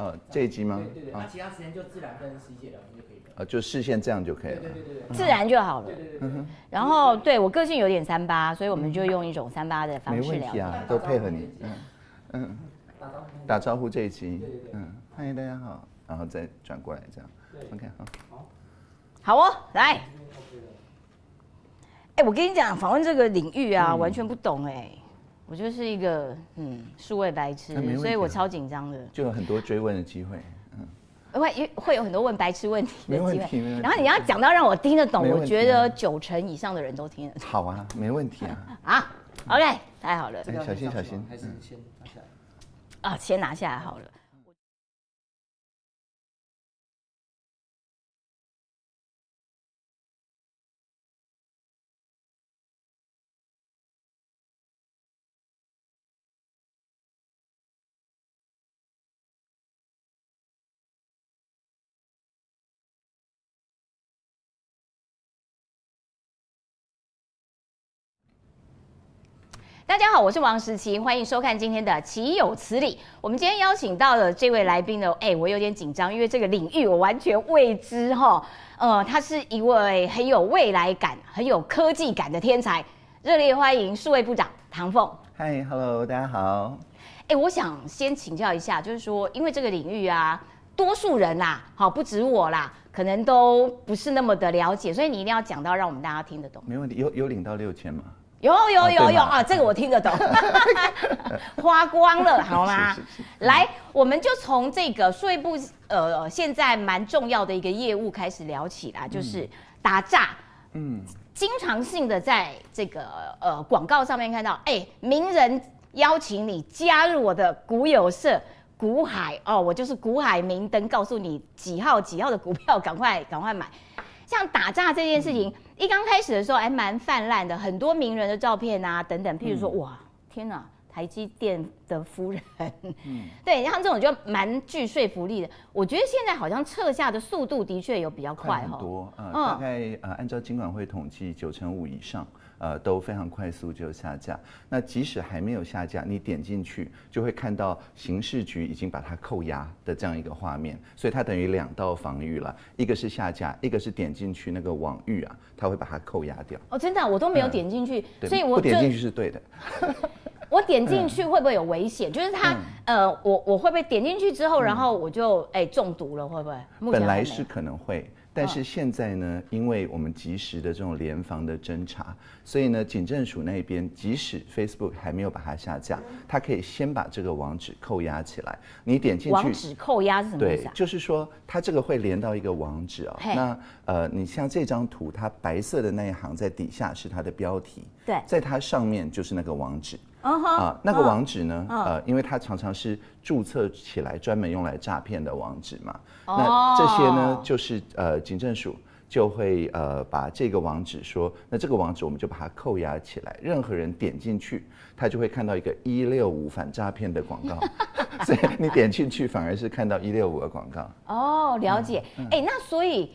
呃，这一集吗？对对对，那其他时间就自然跟师姐聊天就可以了。呃，就视线这样就可以了。对对对对自然就好了。对对对对。然后对我个性有点三八，所以我们就用一种三八的方没式聊天。问题啊，都配合你。嗯嗯，打招呼。打招呼这一集对对对，嗯，嗨，大家好，然后再转过来这样。对 OK，好。好哦，来。哎，我跟你讲，访问这个领域啊，嗯完全不懂哎，我就是一个嗯数位白痴所以我超紧张的。就有很多追问的机会。嗯，会会有很多问白痴问题的没问机会，题没问题然后你要讲到让我听得懂，我觉得九成以上的人都听得懂好啊，没问题啊。啊。OK，太好了这个要小心小心吗还是先拿下来？啊，先拿下来好了。大家好，我是王时琪，欢迎收看今天的《岂有此理》。我们今天邀请到了这位来宾呢，哎，我有点紧张，因为这个领域我完全未知哈。呃，他是一位很有未来感、很有科技感的天才，热烈欢迎数位部长唐凤。嗨，Hello，大家好。哎，我想先请教一下，就是说，因为这个领域啊，多数人啦，好，不止我啦，可能都不是那么的了解，所以你一定要讲到让我们大家听得懂。没问题，有有领到六千吗？有有有有啊，这个我听得懂，花光了好吗是是是？来，我们就从这个税部呃现在蛮重要的一个业务开始聊起啦，就是打诈。嗯，经常性的在这个呃广告上面看到，哎，名人邀请你加入我的股友社。股海哦，我就是股海明灯，告诉你几号几号的股票，赶快赶快买。像打诈这件事情，一刚开始的时候还蛮泛滥的，很多名人的照片啊等等，譬如说，哇，天哪，台积电的夫人，对，像这种就蛮具说服力的。我觉得现在好像撤下的速度的确有比较快哈。很多，呃，嗯大概呃，按照金管会统计，九成五以上，呃，都非常快速就下架。那即使还没有下架，你点进去就会看到刑事局已经把它扣押的这样一个画面，所以它等于两道防御了，一个是下架，一个是点进去那个网域啊，它会把它扣押掉。哦，真的啊、我都没有嗯点进去，对所以我不点进去是对的。我点进去会不会有危险？就是他，呃，我我会不会点进去之后，然后我就哎中毒了？会不会？目前本来是可能会，但是现在呢，因为我们及时的这种联防的侦查，所以呢，警政署那边即使 Facebook 还没有把它下架，它可以先把这个网址扣押起来。你点进网去，址扣押是什么意对思啊，？就是说它这个会连到一个网址啊、嘿那呃，你像这张图，它白色的那一行在底下是它的标题，对在它上面就是那个网址。啊，那个网址呢？嗯呃，因为它常常是注册起来专门用来诈骗的网址嘛。哦那这些呢，就是呃，警政署就会呃把这个网址说，那这个网址我们就把它扣押起来，任何人点进去，他就会看到一个一六五反诈骗的广告，所以你点进去反而是看到一六五的广告。哦，了解。嗯哎、那所以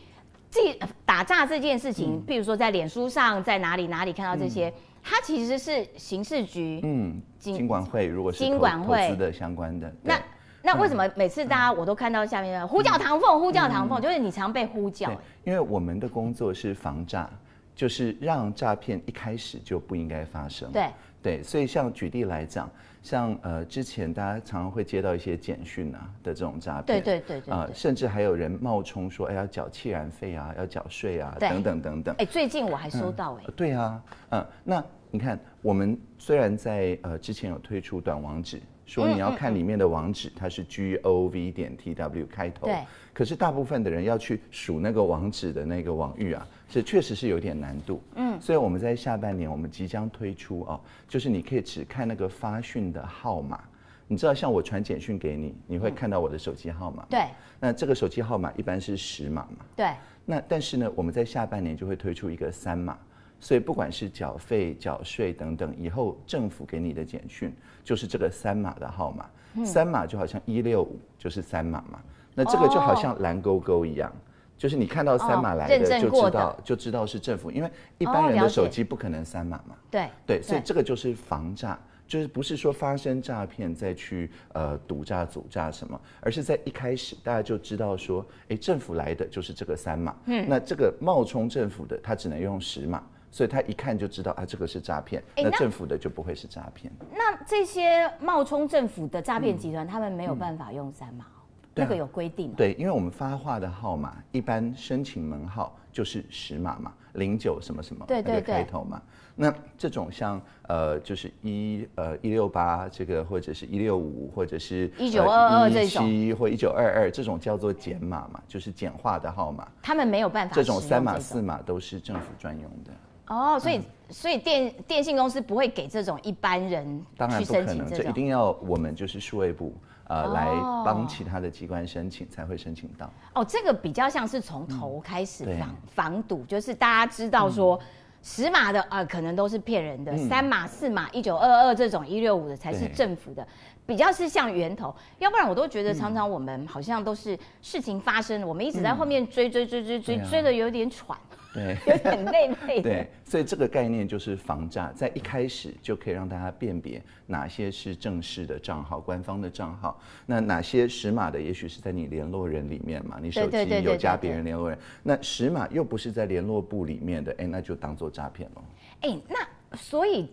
这呃打诈这件事情，譬如说在脸书上，在哪里哪里看到这些，它其实是刑事局。嗯，金金管会如果是金管会。的相关的，那那为什么每次大家我都看到下面呼叫唐凤，呼叫唐凤，就是你常被呼叫，因为我们的工作是防诈，就是让诈骗一开始就不应该发生。对。对，所以像举例来讲，像呃之前大家常常会接到一些简讯啊的这种诈对骗，对对对啊、对。甚至还有人冒充说，哎要缴契然费啊，要缴税啊，等等等等。哎、最近我还收到哎、呃对啊，嗯，那你看，我们虽然在呃之前有推出短网址，说你要看里面的网址，它是 G O V 点 T W 开头，对，可是大部分的人要去数那个网址的那个网域啊，是确实是有点难度，嗯，所以我们在下半年我们即将推出哦，就是你可以只看那个发讯的号码。你知道，像我传简讯给你，你会看到我的手机号码。对。那这个手机号码一般是十码嘛？对，那但是呢，我们在下半年就会推出一个三码，所以不管是缴费、缴税等等，以后政府给你的简讯就是这个三码的号码，嗯三码就好像一六五就是三码嘛，那这个就好像蓝勾勾一样。就是你看到三码来的，就知道就知道是政府，因为一哦般人的手机不可能三码嘛。对对，所以这个就是防诈，就是不是说发生诈骗再去呃赌诈、组诈什么，而是在一开始大家就知道说，哎，政府来的就是这个三码，嗯，那这个冒充政府的，他只能用十码，所以他一看就知道啊，这个是诈骗，那政府的就不会是诈骗。那这些冒充政府的诈骗集团，他们没有办法用三码那个有规定哦。对，因为我们发话的号码一般申请门号就是十码嘛，零九什么什么对对对开头嘛。那这种像呃就是一呃一六八这个或者是一六五或者是一九二二这种七或一九二二这种叫做简码嘛，就是简化的号码。他们没有办法这种三码四码都是政府专用的。哦，所以、嗯。所以电电信公司不会给这种一般人当然去不可能，申请这一定要我们就是数位部呃、哦。来帮其他的机关申请才会申请到。哦，这个比较像是从头开始对。防、防堵，就是大家知道说。十码的呃，可能都是骗人的；嗯。三码、四码、一九二二这种一六五的才是政府的，比较是像源头。要不然我都觉得嗯。常常我们好像都是事情发生了，我们一直在后面追追追追追，啊。追的有点喘，对。有点累累的。对，所以这个概念就是防诈，在一开始就可以让大家辨别哪些是正式的账号、官方的账号，那哪些实码的，也许是在你联络人里面嘛，你手机有加对别人联络人，那实码又不是在联络部里面的，哎，那就当做诈骗了。哎、那所以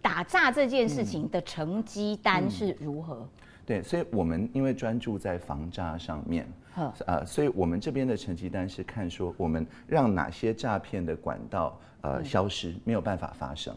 打诈这件事嗯情的成绩单是如何？对，所以我们因为专注在防诈上面，呵呃，所以我们这边的成绩单是看说我们让哪些诈骗的管道嗯呃消失，没有办法发生。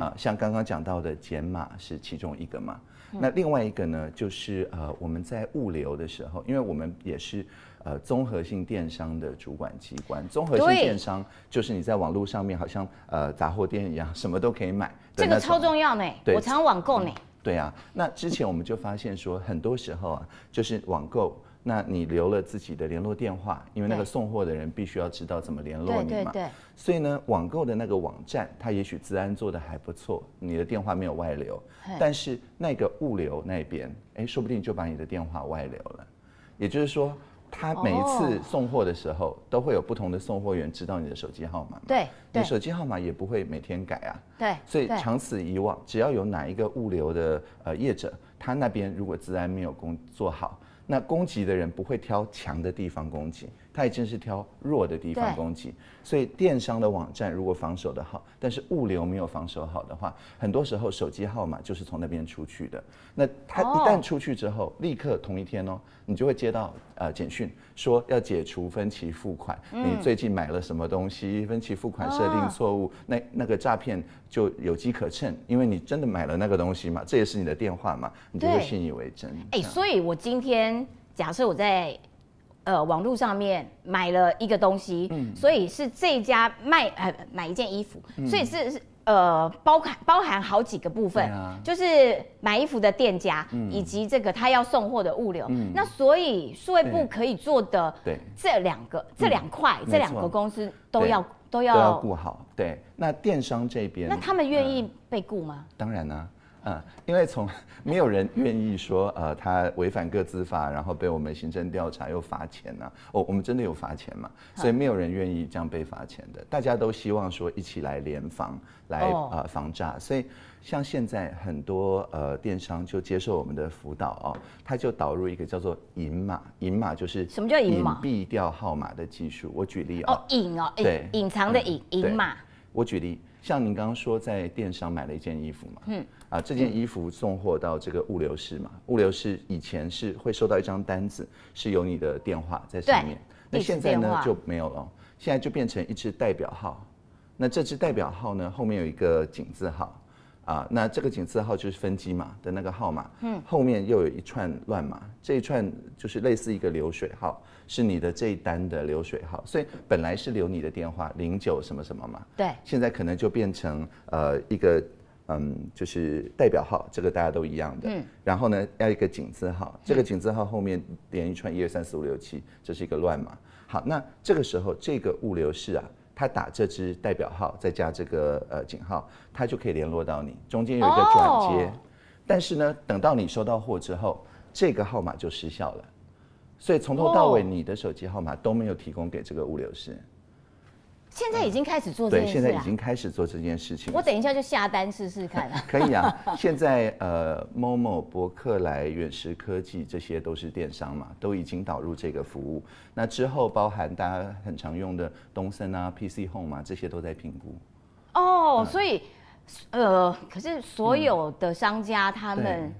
啊、像刚刚讲到的减码是其中一个嘛，嗯那另外一个呢，就是呃我们在物流的时候，因为我们也是呃综合性电商的主管机关，综合性电商就是你在网络上面好像呃杂货店一样，什么都可以买。这个超重要呢，对我常网购呢。对啊，那之前我们就发现说，很多时候啊，就是网购，那你留了自己的联络电话，因为那个送货的人必须要知道怎么联络你嘛。对对对，所以呢，网购的那个网站，它也许治安做的还不错，你的电话没有外流，但是那个物流那边，哎，说不定就把你的电话外流了。也就是说，他每一次哦送货的时候，都会有不同的送货员知道你的手机号码嘛。对你手机号码也不会每天改啊。对，对所以长此以往，只要有哪一个物流的呃业者，他那边如果治安没有工做好，那攻击的人不会挑强的地方攻击，他一定是挑弱的地方攻击。所以电商的网站如果防守的好，但是物流没有防守好的话，很多时候手机号码就是从那边出去的。那他哦一旦出去之后，立刻同一天哦，你就会接到呃简讯说要解除分期付款，你最近买了什么东西，分期付款设定哦错误，那那个诈骗就有机可乘，因为你真的买了那个东西嘛，这也是你的电话嘛，你就会信以为真。哎、这样所以我今天假设我在呃网络上面买了一个东西，嗯所以是这家卖呃买一件衣服，所以是是呃包含包含好几个部分，啊嗯就是买衣服的店家、嗯以及这个他要送货的物流。那所以数位部可以做的对这两个这两块、没这两个公司都要都都要要，顾好。对，那电商这边，那他们愿嗯意被雇吗？当然呢、啊，因为从没有人愿意说，呃，他违反个资法，然后被我们行政调查又罚钱呢、哦，我们真的有罚钱嘛？所以没有人愿意这样被罚钱的。大家都希望说一起来联防，来哦呃防诈。所以像现在很多呃电商就接受我们的辅导哦，他就导入一个叫做隐码，隐码就是什么叫隐码蔽掉号码的技术。我举例啊、哦，隐哦，对隐隐藏的隐隐码，我举例，像您刚刚说在电商买了一件衣服嘛，嗯，啊，这件衣服送货到这个物流室嘛，物流室以前是会收到一张单子，是有你的电话在上面，那现在呢就没有了，现在就变成一支代表号，那这支代表号呢后面有一个井字号。啊，那这个井字号就是分机码的那个号码，嗯，后面又有一串乱码，这一串就是类似一个流水号，是你的这一单的流水号，所以本来是留你的电话零九什么什么嘛，对。现在可能就变成呃一个嗯，就是代表号，这个大家都一样的。嗯。然后呢，要一个井字号，这个井字号后面连一串一二三四五六七，这是一个乱码。好，那这个时候这个物流室啊，它打这支代表号，再加这个呃井号，他就可以联络到你，中间有一个转接。哦但是呢，等到你收到货之后，这个号码就失效了。所以从头到尾，哦你的手机号码都没有提供给这个物流室。现在已经开始做这对，件事啊。现在已经开始做这件事情。我等一下就下单试试看啊。可以啊，现在呃，某某、博客来、远石科技这些都是电商嘛，都已经导入这个服务。那之后包含大家很常用的东森啊、PC Home 啊，这些都在评估。哦，嗯所以呃，可是所有的商家他们。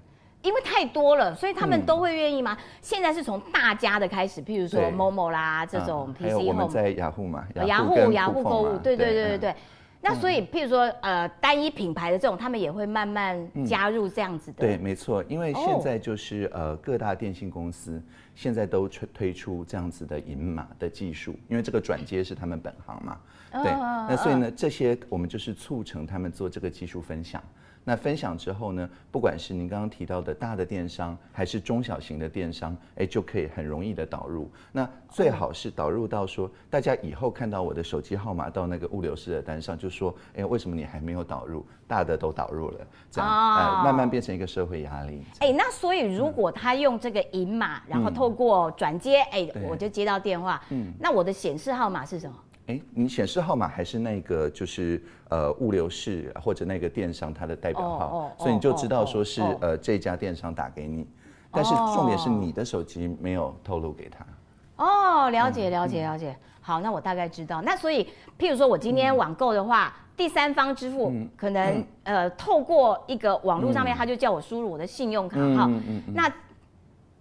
对因为太多了，所以他们嗯都会愿意吗？现在是从大家的开始，譬如说对 Momo 啦这种嗯 PC 还有我们在雅虎嘛，雅虎跟雅虎购物，嘛对对对对嗯对。那所以，譬如说，呃，单一品牌的这种，他们也会慢慢加入这样子的。对，没错，因为哦现在就是、呃各大电信公司现在都推推出这样子的银码的技术，因为这个转接是他们本行嘛，对，嗯那所以呢，这些我们就是促成他们做这个技术分享。那分享之后呢，不管是您刚刚提到的大的电商，还是中小型的电商，哎，就可以很容易的导入。那最好是导入到说，大家以后看到我的手机号码到那个物流师的单上，就说，哎，为什么你还没有导入？大的都导入了，这样，哦呃，慢慢变成一个社会压力。哎、那所以如果他用这个银码，然后透过转接，哎、对我就接到电话，嗯，那我的显示号码是什么？哎，你显示号码还是那个就是呃物流室或者那个电商它的代表号，哦哦所以你就知道说是、呃这家电商打给你，但是重点是你的手机没有透露给他。哦，了嗯解了解了解。好，那我大概知道。那所以，譬如说我今天网购的话，第三方支付嗯可能、呃透过一个网络上面，他就叫我输入我的信用卡号。那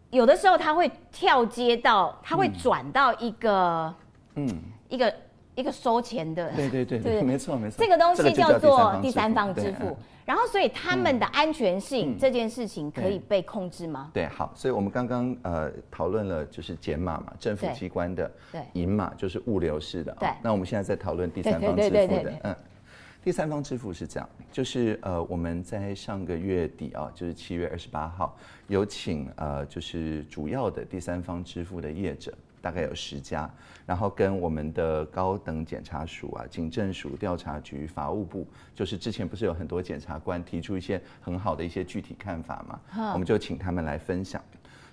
有的时候他会跳接到，他会转到一个嗯，一个一个收钱的。对对对对对，没错没错。这个东西叫做第三方支付嗯，然后所以他们的安全性嗯这件事情可以被控制吗？对，好，所以我们刚刚呃讨论了就是减码嘛，政府对机关的对银码就是物流式的、啊。对那我们现在在讨论第三方支付的嗯。第三方支付是这样，就是呃我们在上个月底啊，就是七月二十八号，有请呃就是主要的第三方支付的业者，大概有十家，然后跟我们的高等检察署啊、警政署、调查局、法务部，就是之前不是有很多检察官提出一些很好的一些具体看法嘛，我们就请他们来分享。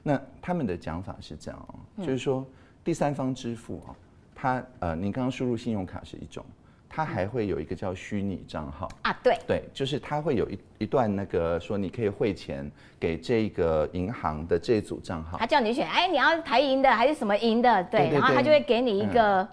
那他们的讲法是这样哦，就是说第三方支付哦，它呃，您刚刚输入信用卡是一种，它还会有一个叫虚拟账号。啊，对，对，就是它会有一一段那个说你可以汇钱给这个银行的这组账号他，叫你选，哎，你要台银的还是什么银的？对，对对然后他就会给你一个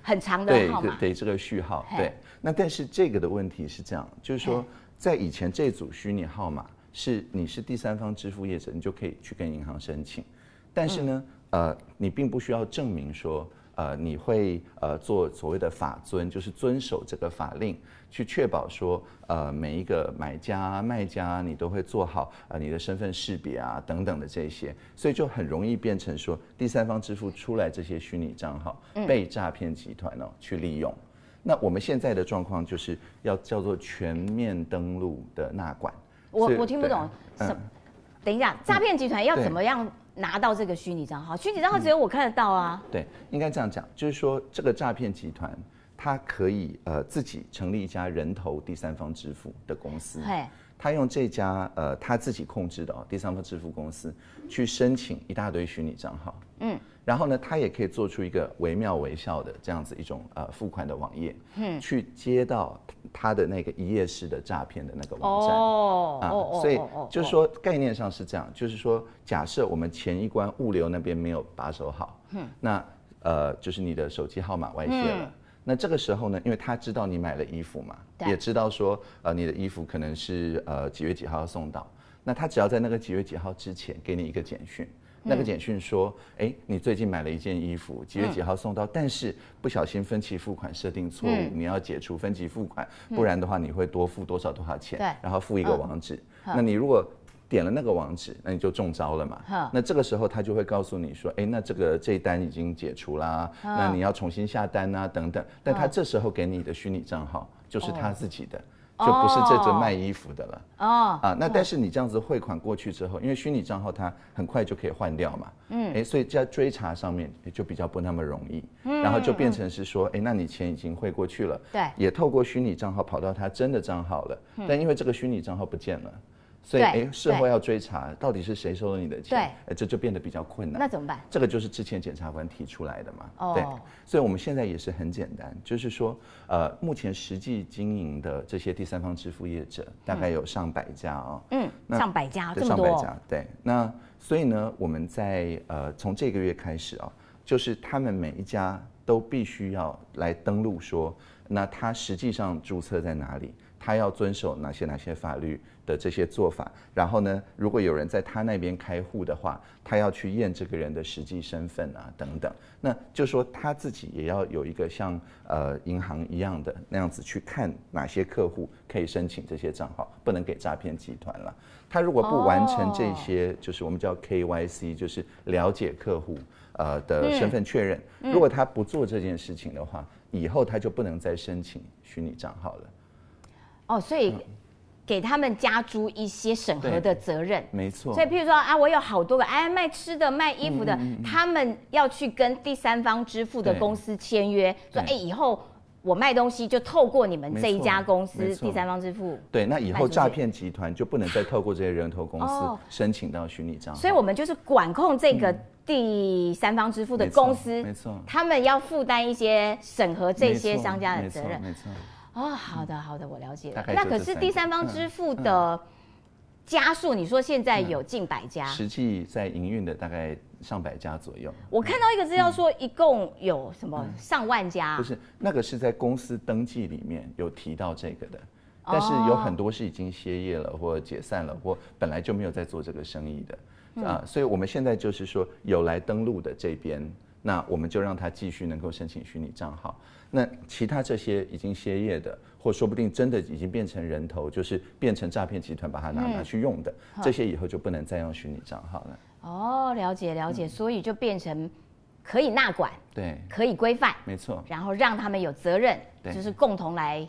很长的对号码。对对，这个序号对。那但是这个的问题是这样，就是说在以前这组虚拟号码是你是第三方支付业者，你就可以去跟银行申请，但是呢，呃，你并不需要证明说。呃，你会呃做所谓的法遵，就是遵守这个法令，去确保说，呃，每一个买家、卖家你都会做好呃你的身份识别啊等等的这些，所以就很容易变成说第三方支付出来这些虚拟账号被诈骗集团哦去利用。那我们现在的状况就是要叫做全面登录的纳管。我我听不懂？等一下，诈骗集团要怎么样拿到这个虚拟账号？虚拟账号只有我看得到啊。对，应该这样讲，就是说这个诈骗集团，它可以呃自己成立一家人头第三方支付的公司，嘿，他用这家呃他自己控制的哦第三方支付公司去申请一大堆虚拟账号，嗯，然后呢，他也可以做出一个惟妙惟肖的这样子一种呃付款的网页，嗯，去接到他的那个一页式的诈骗的那个网站。哦啊，所以就是说概念上是这样，就是说，假设我们前一关物流那边没有把守好，嗯。那呃，就是你的手机号码外泄了。那这个时候呢，因为他知道你买了衣服嘛，也知道说，呃，你的衣服可能是呃几月几号要送到，那他只要在那个几月几号之前给你一个简讯，那个简讯说，哎、你最近买了一件衣服，几月几号送到，但是不小心分期付款设定错误，嗯。你要解除分期付款，不然的话你会多付多少多少钱，对然后付一个网址，那你如果点了那个网址，那你就中招了嘛哼。那这个时候他就会告诉你说，哎，那这个这一单已经解除啦，那你要重新下单啊等等。但他这时候给你的虚拟账号就是他自己的，就不是这这卖衣服的了。哦，啊，那但是你这样子汇款过去之后，因为虚拟账号它很快就可以换掉嘛，嗯，哎，所以在追查上面也就比较不那么容易，嗯然后就变成是说，哎，那你钱已经汇过去了，对。也透过虚拟账号跑到他真的账号了，但因为这个虚拟账号不见了。所以对哎，事后要追查到底是谁收了你的钱，哎，这就变得比较困难。那怎么办？这个就是之前检察官提出来的嘛，哦对，所以我们现在也是很简单，就是说，呃，目前实际经营的这些第三方支付业者大概有上百家哦、嗯，那上百家对这么多哦，上百家，对。那所以呢，我们在呃从这个月开始啊，就是他们每一家都必须要来登录说，那他实际上注册在哪里，他要遵守哪些哪些法律的这些做法。然后呢，如果有人在他那边开户的话，他要去验这个人的实际身份啊等等。那就说他自己也要有一个像呃银行一样的那样子去看哪些客户可以申请这些账号，不能给诈骗集团了。他如果不完成这哦些，就是我们叫 KYC，就是了解客户呃的嗯身份确认。如果他不做这件事情的话，以后他就不能再申请虚拟账号了。哦，所以给他们加诸一些审核的责任。没错所以，，譬如说啊，我有好多个哎卖吃的、卖衣服的，他们要去跟第三方支付的公司签约，说哎以后我卖东西就透过你们没这一家公司第三方支付。对，那以后诈骗集团就不能再透过这些人头 公哦司申请到虚拟账号。所以，我们就是管控这个第三方支付的嗯没错公司，没错他们要负担一些审核这些商家的没错责任。没错。哦，好的好的，我了解了。那可是第三方支付的加速，你说现在有近百家，实际在营运的大概上百家左右。我看到一个资料说，一共有什么上万家，嗯不是那个是在公司登记里面有提到这个的，哦。但是有很多是已经歇业了，或者解散了，或本来就没有在做这个生意的嗯。啊，所以我们现在就是说有来登录的这边，那我们就让他继续能够申请虚拟账号。那其他这些已经歇业的，或说不定真的已经变成人头，就是变成诈骗集团把它拿嗯。拿去用的，这些以后就不能再用虚拟账号了。哦，了解了嗯。解，所以就变成可以纳管，对，可以规范，没错，然后让他们有责任，对。就是共同来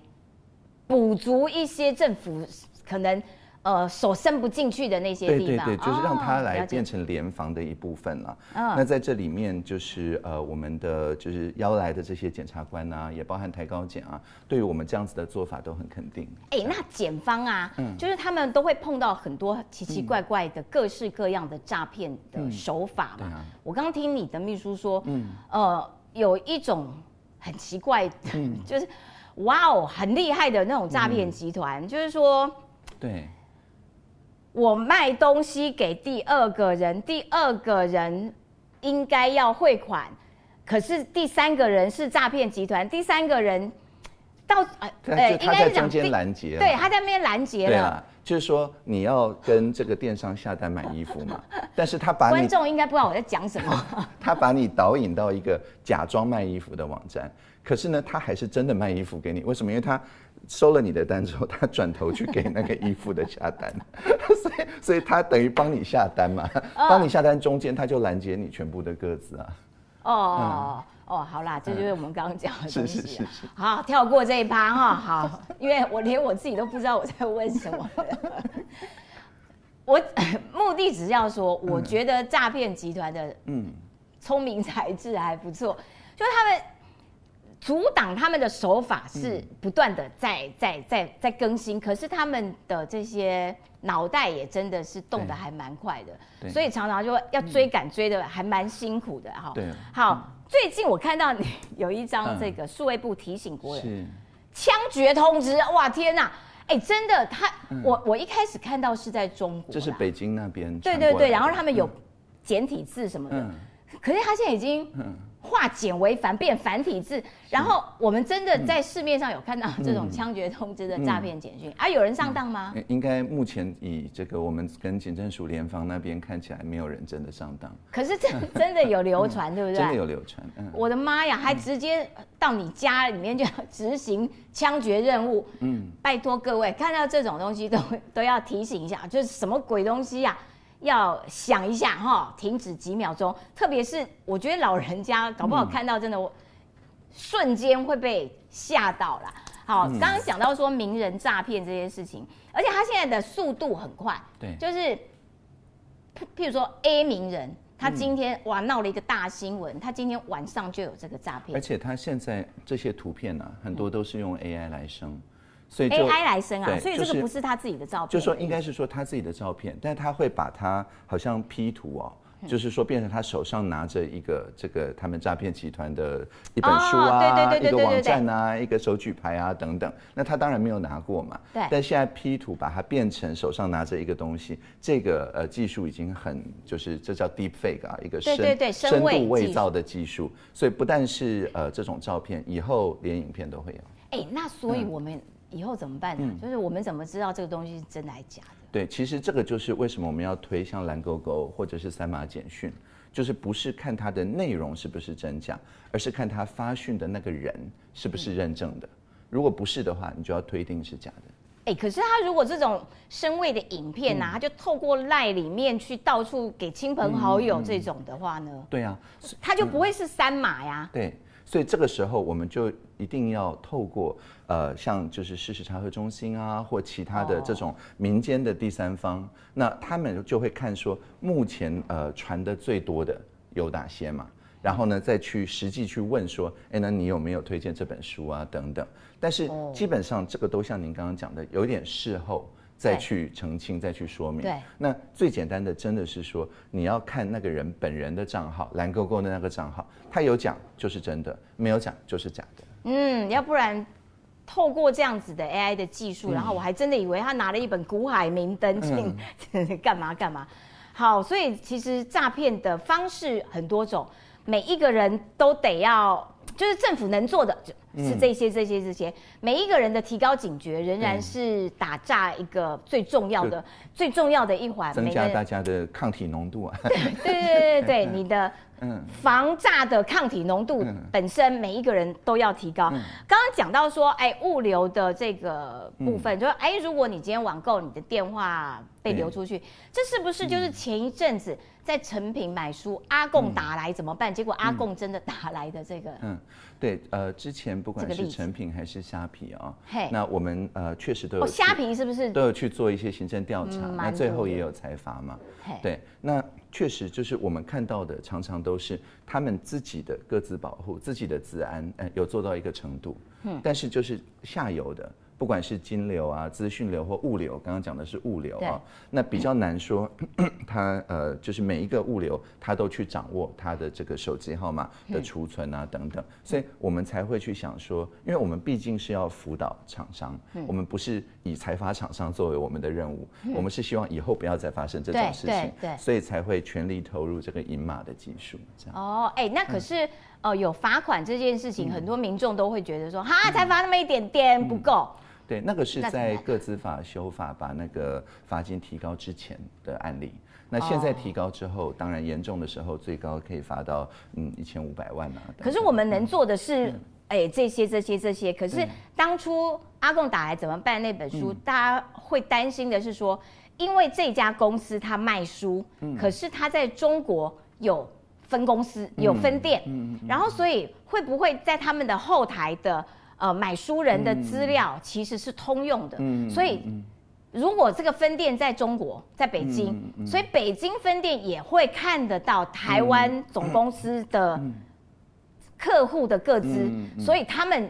补足一些政府可能呃手伸不进去的那些地方，对对对，就是让它来变成联防的一部分了。嗯。那在这里面，就是呃，我们的就是邀来的这些检察官啊，也包含台高检啊，对于我们这样子的做法都很肯定。哎、那检方啊，嗯。就是他们都会碰到很多奇奇怪怪的、各式各样的诈骗的手法嘛。我刚刚听你的秘书说，呃，有一种很奇怪 就是哇哦，很厉害的那种诈骗集团，就是说对我卖东西给第二个人，第二个人应该要汇款，可是第三个人是诈骗集团，第三个人到呃他就他在中间拦截了对，他在那边拦截了。就是说你要跟这个电商下单买衣服嘛，但是他把观你众应该不知道我在讲什么。他把你导引到一个假装卖衣服的网站，可是呢，他还是真的卖衣服给你。为什么？因为他收了你的单之后，他转头去给那个衣服的下单，所以所以他等于帮你下单嘛，嗯帮你下单中间他就拦截你全部的个子啊。哦哦，好啦，这就是我们刚刚讲的东是西、啊。是是是，好，跳过这一趴哈。好，因为我连我自己都不知道我在问什么。我目的只是要说，我觉得诈骗集团的嗯，聪明才智还不错，就他们阻挡他们的手法是不断的在在在在更新，可是他们的这些脑袋也真的是动得对。还蛮快的，所以常常就要追赶追的还蛮辛苦的哈。对，好，最近我看到你有一张嗯。这个数位部提醒国人是，枪决通知，哇天哪！哎，真的，他嗯。我我一开始看到是在中国啦，这是北京那边对对对，然后他们有简体字什么的，嗯。可是他现在已经嗯化简为繁，变繁体字。然后我们真的在市面上有看到这种枪决通知的诈骗简讯，啊，有人上当吗？嗯应该目前以这个我们跟警政署联防那边看起来，没有人真的上当，可是真 真的有流传，对不对真的？有流传。嗯，我的妈呀，还直接到你家里面就要执行枪决任务。嗯，拜托各位，看到这种东西都都要提醒一下，就是什么鬼东西呀、要想一下哈，停止几秒钟。特别是我觉得老人家搞不好看到真的，我瞬间会被吓到了。好，刚刚讲到说名人诈骗这件事情，而且他现在的速度很快，对，就是譬譬如说 A 名人，他今天、哇闹了一个大新闻，他今天晚上就有这个诈骗。而，且他现在这些图片呢、很多都是用 AI 来生，所以就 AI 来生啊，所以这个不是他自己的照片就说应该是说他自己的照片，但他会把它好像 P 图哦。嗯就是说，变成他手上拿着一个这个他们诈骗集团的一本书啊，哦对对对对一个网站啊，一个手举牌啊等等。那他当然没有拿过嘛。对但现在 P 图把它变成手上拿着一个东西，这个呃技术已经很就是这叫 Deep Fake 啊，一个深对对对深度伪造的技术。所以不但是呃这种照片，以后连影片都会有。哎，那所以我们以后怎么办嗯呢？就是我们怎么知道这个东西是真的还是假的？对，其实这个就是为什么我们要推像蓝勾勾或者是三码简讯，就是不是看它的内容是不是真假，而是看它发讯的那个人是不是认证的。如果不是的话，你就要推定是假的。哎，可是他如果这种声位的影片嗯呐、啊，他就透过赖里面去到处给亲朋好友嗯这种的话呢，对啊，他就不会是三码呀。对，所以这个时候我们就一定要透过呃，像就是事实查核中心啊，或其他的这种民间的第三方，那他们就会看说目前呃传的最多的有哪些嘛。然后呢，再去实际去问说，哎，那你有没有推荐这本书啊？等等。但是哦基本上这个都像您刚刚讲的，有点事后再去澄清、再去说明。对那最简单的真的是说，你要看那个人本人的账号，蓝勾勾的那个账号，他有讲就是真的，没有讲就是假的。嗯，要不然透过这样子的 AI 的技嗯术，然后我还真的以为他拿了一本《古海明灯》进 干嘛干嘛。好，所以其实诈骗的方式很多种，每一个人都得要，就是政府能做的嗯是这些、这些、这些，每一个人的提高警觉仍然是打炸一个最重要的、最重要的一环。增加大家的抗体浓度啊。对对对对对，你的嗯。防炸的抗体浓度嗯。本身每一个人都要提高。刚刚讲到说，哎，物流的这个部嗯。分，就说哎，如果你今天网购，你的电话被流出去，这是不是就是前一阵子在成品买书，阿贡打来怎么办？结果阿贡真的打来的这个，嗯，对，呃，之前不管是成品还是虾皮啊嘿，那我们呃确实都有虾皮是不是？都有去做一些行政调查，嗯那最后也有裁罚嘛。嘿，对，那确实就是我们看到的，常常都是他们自己的各自保护、自己的治安，呃，有做到一个程度。嗯，但是就是下游的，不管是金流啊、资讯流或物流，刚刚讲的是物流啊，那比较难说，它呃，就是每一个物流，它都去掌握它的这个手机号码的储存啊等等，所以我们才会去想说，因为我们毕竟是要辅导厂商，我们不是以财阀厂商作为我们的任务，我们是希望以后不要再发生这种事情，对。对所以才会全力投入这个银码的技术，这样。哦，哎，那可是呃有罚款这件事嗯。情，很多民众都会觉得说，哈，才罚那么一点点不够。对，那个是在那怎么办？个资法修法把那个罚金提高之前的案例。那现在哦。提高之后，当然严重的时候，最高可以罚到嗯一千五百万啊。可是我们能做的是，嗯。哎、这些这些这些。可是当初阿贡打来怎么办？那本书，嗯。大家会担心的是说，因为这家公司它卖书，嗯。可是它在中国有分公司、有分店，然后所以会不会在他们的后台的呃买书人的资料其实是通用的，嗯所以。如果这个分店在中国，在北京，嗯嗯。所以北京分店也会看得到台湾总公司的客户的个资，嗯嗯所以他们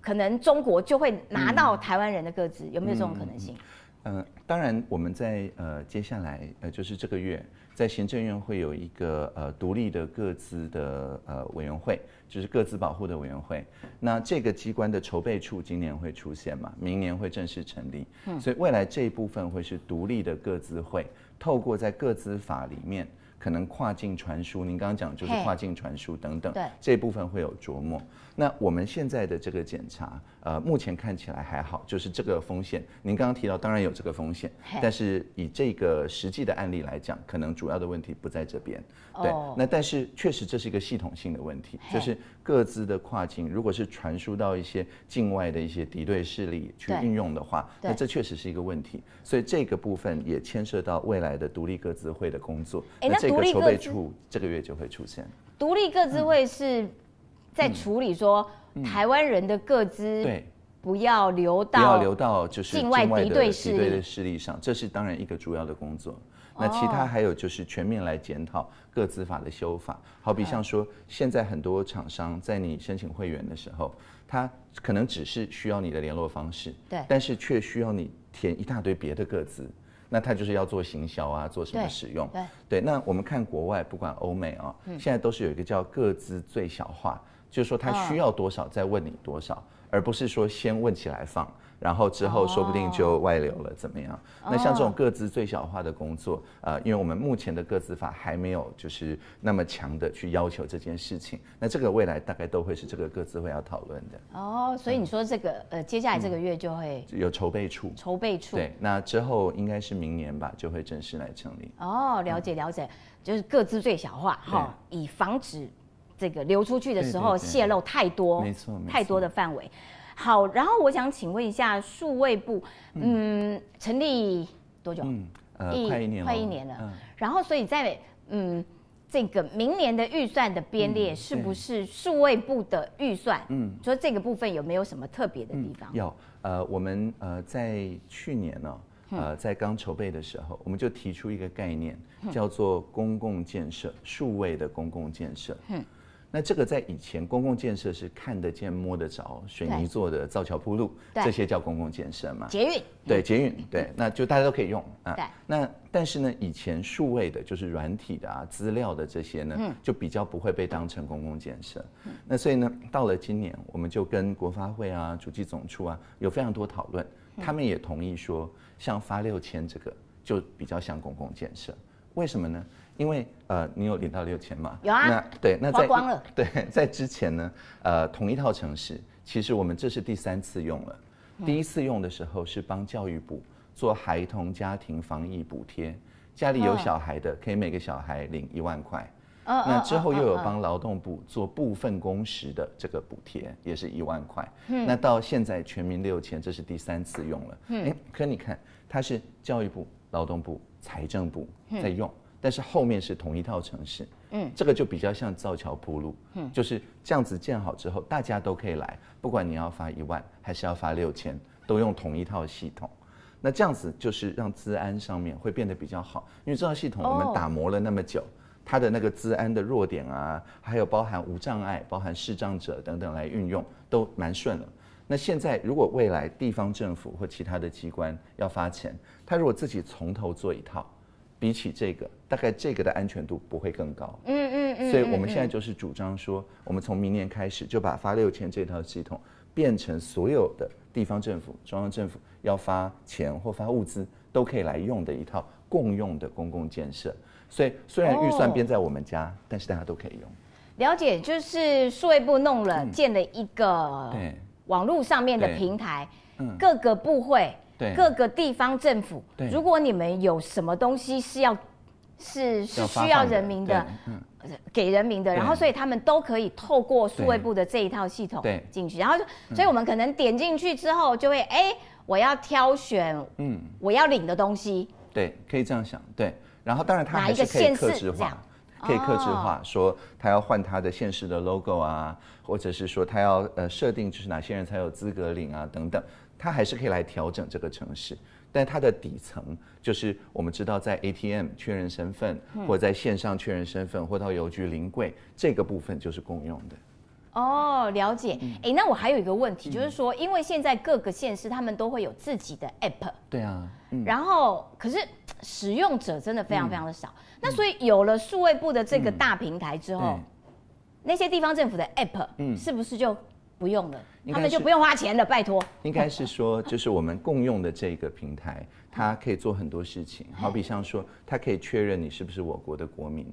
可能中国就会拿到台湾人的个资，有没有这种可能性？呃，当然，我们在呃接下来呃就是这个月，在行政院会有一个呃独立的各自的呃委员会，就是各自保护的委员会。那这个机关的筹备处今年会出现嘛，明年会正式成立。所以未来这一部分会是独立的各自会，透过在各自法里面。可能跨境传输，您刚刚讲就是跨境传输等等，对这一部分会有琢磨。那我们现在的这个检查，呃，目前看起来还好，就是这个风险，您刚刚提到，当然有这个风险，但是以这个实际的案例来讲，可能主要的问题不在这边。对哦，那但是确实这是一个系统性的问题，就是各自的跨境，如果是传输到一些境外的一些敌对势力去运用的话，那这确实是一个问题。所以这个部分也牵涉到未来的独立各自会的工作。哎那独这个筹备处这个月就会出现。独立各自会是在处理说台湾人的个资嗯对。不要留到不要到流到就是境外敌的对势力。的势力上，这是当然一个主要的工作。那其他还有就是全面来检讨各资法的修法，好比像说现在很多厂商在你申请会员的时候，他可能只是需要你的联络方式，对。但是却需要你填一大堆别的个资。那他就是要做行销啊，做什么使用？对。对，那我们看国外，不管欧美啊，嗯。现在都是有一个叫各资最小化，就是说他哦需要多少再问你多少，而不是说先问起来放，然后之后说不定就外流了，怎么样？那像这种各自最小化的工作，呃，因为我们目前的各自法还没有就是那么强的去要求这件事情，那这个未来大概都会是这个各自会要讨论的，哦，所以你说这个呃，接下来这个月就会有筹备处。筹备处。对，那之后应该是明年吧，就会正式来成立。哦，了解了解，就是各自最小化哈，以防止这个流出去的时候泄露太多，没错太多的范围。好，然后我想请问一下数位部，嗯，成立多久？嗯，呃，一快一年了，快一年了。嗯，然后所以在嗯这个明年的预算的编列，嗯是不是数位部的预算？嗯。嗯，说这个部分有没有什么特别的地方？有，呃，我们呃在去年呢、嗯。呃，在刚筹备的时候，我们就提出一个概念，嗯。叫做公共建设，数位的公共建设。嗯那这个在以前，公共建设是看得见、摸得着，水泥做的造桥铺路，对这些叫公共建设嘛。捷运，对，捷运，对，那就大家都可以用啊。对那但是呢，以前数位的，就是软体的啊、资料的这些呢，就比较不会被当成公共建设。那所以呢，到了今年，我们就跟国发会啊、主计总处啊有非常多讨论，他们也同意说，像发六千这个就比较像公共建设。为什么呢？因为呃，你有领到六千吗？有啊那对，那在花光了 对，在之前呢，呃，同一套城市，其实我们这是第三次用了。第一次用的时候是帮教育部做孩童家庭防疫补贴，家里有嗯小孩的可以每个小孩领一万块。嗯那之后又有帮劳动部做部分工时的这个补贴，也是一万块。嗯那到现在全民六千，这是第三次用了。嗯哎，可你看，它是教育部、劳动部、财政部嗯在用，但是后面是同一套城市。嗯，这个就比较像造桥铺路。嗯，就是这样子建好之后，大家都可以来，不管你要发一万还是要发六千，都用同一套系统。那这样子就是让治安上面会变得比较好，因为这套系统我们哦打磨了那么久，它的那个治安的弱点啊，还有包含无障碍、包含视障者等等来运用，都蛮顺了。那现在如果未来地方政府或其他的机关要发钱，他如果自己从头做一套，比起这个，大概这个的安全度不会更高。嗯嗯嗯，所以我们现在就是主张说，我们从明年开始就把发六千这套系统变成所有的地方政府、中央政府要发钱或发物资都可以来用的一套共用的公共建设。所以虽然预算编在我们家，但是大家都可以用。了解，就是数位部弄了、建了一个网络上面的平台，嗯各个部会、对。各个地方政府，如果你们有什么东西是要是是需要人民的对，嗯，给人民的，然后所以他们都可以透过数位部的这一套系统对。进去，然后就，所以我们可能点进去之后就会，哎，我要挑选嗯，我要领的东西，对，可以这样想，对。然后当然它哪还是可以克制化可以克制哦。化，说他要换他的县市的 logo 啊，或者是说他要呃设定就是哪些人才有资格领啊等等，他还是可以来调整这个城市。但它的底层就是我们知道，在 ATM 确认身份，嗯或在线上确认身份，或到邮局临柜，这个部分就是共用的。哦，了解。嗯哎、那我还有一个问题，就是说，因为现在各个县市他们都会有自己的 app，、对啊，嗯，然后可是使用者真的非常非常的少。那所以有了数位部的这个大平台之后，嗯。那些地方政府的 app，嗯是不是就不用了？他们就不用花钱了，拜托。应该是说，就是我们共用的这个平台，它可以做很多事情，好比像说，它可以确认你是不是我国的国民，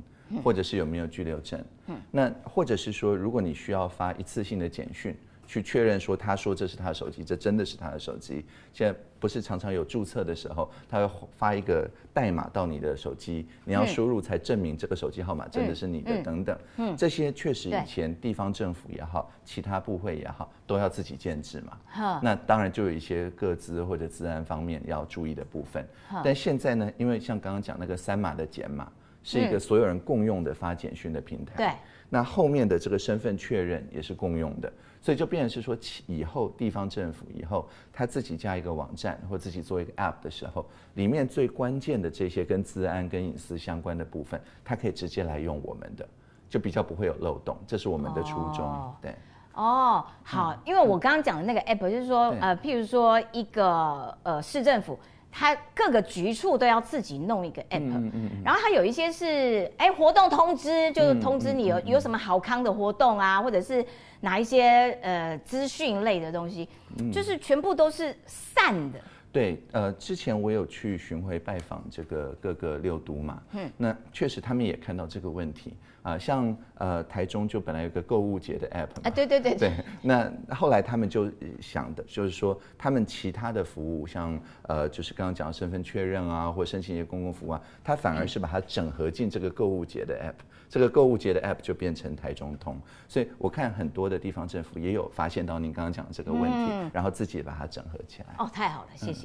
或者是有没有居留证。嗯那或者是说，如果你需要发一次性的简讯。去确认说，他说这是他的手机，这真的是他的手机。现在不是常常有注册的时候，他会发一个代码到你的手机，你要输入才证明这个手机号码真的是你的，等等嗯。这些确实以前地方政府也好，其他部会也好，都要自己建制嘛。哈，那当然就有一些各自或者治安方面要注意的部分好。但现在呢，因为像刚刚讲那个三码的减码，是一个所有人共用的发简讯的平台。对，那后面的这个身份确认也是共用的，所以就变成是说，以后地方政府以后他自己加一个网站或自己做一个 App 的时候，里面最关键的这些跟治安跟隐私相关的部分，它可以直接来用我们的，就比较不会有漏洞，这是我们的初衷。哦。对，哦，好，因为我刚刚讲的那个 app 就是说，呃，譬如说一个呃市政府，它各个局处都要自己弄一个 app，、嗯嗯嗯，然后它有一些是哎活动通知，就是通知你有、有什么好康的活动啊，或者是哪一些呃资讯类的东西，嗯。就是全部都是散的。对，呃，之前我有去巡回拜访这个各个六都嘛，嗯，那确实他们也看到这个问题啊、像呃台中就本来有个购物节的 app 嘛，啊，对对对对，对，那后来他们就呃想的就是说，他们其他的服务，像呃，就是刚刚讲的身份确认啊，或申请一些公共服务啊，他反而是把它整合进这个购物节的 app，这个购物节的 app 就变成台中通。所以我看很多的地方政府也有发现到您刚刚讲的这个问题，然后自己也把它整合起来。哦，太好了，谢谢。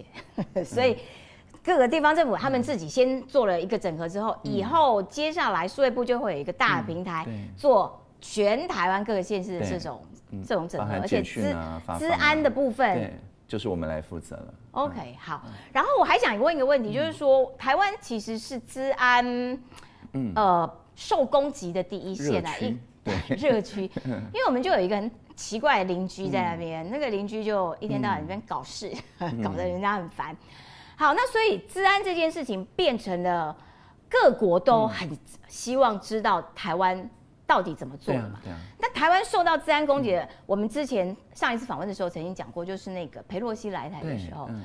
嗯 所以各个地方政府他们自己先做了一个整合之后，以后接下来数位部就会有一个大的平台做全台湾各个县市的这种嗯这种整合，而且资资安的部分对，就是我们来负责了。OK，好。然后我还想问一个问题，就是说台湾其实是治安，呃，受攻击的第一线啊，嗯热区一 热区，因为我们就有一个很奇怪的邻居在那边，那个邻居就一天到晚在那边搞事，搞得人家很烦。好，那所以治安这件事情变成了各国都很希望知道台湾到底怎么做的嘛，。那台湾受到治安攻击的，我们之前上一次访问的时候曾经讲过，就是那个裴洛西来台的对时候，嗯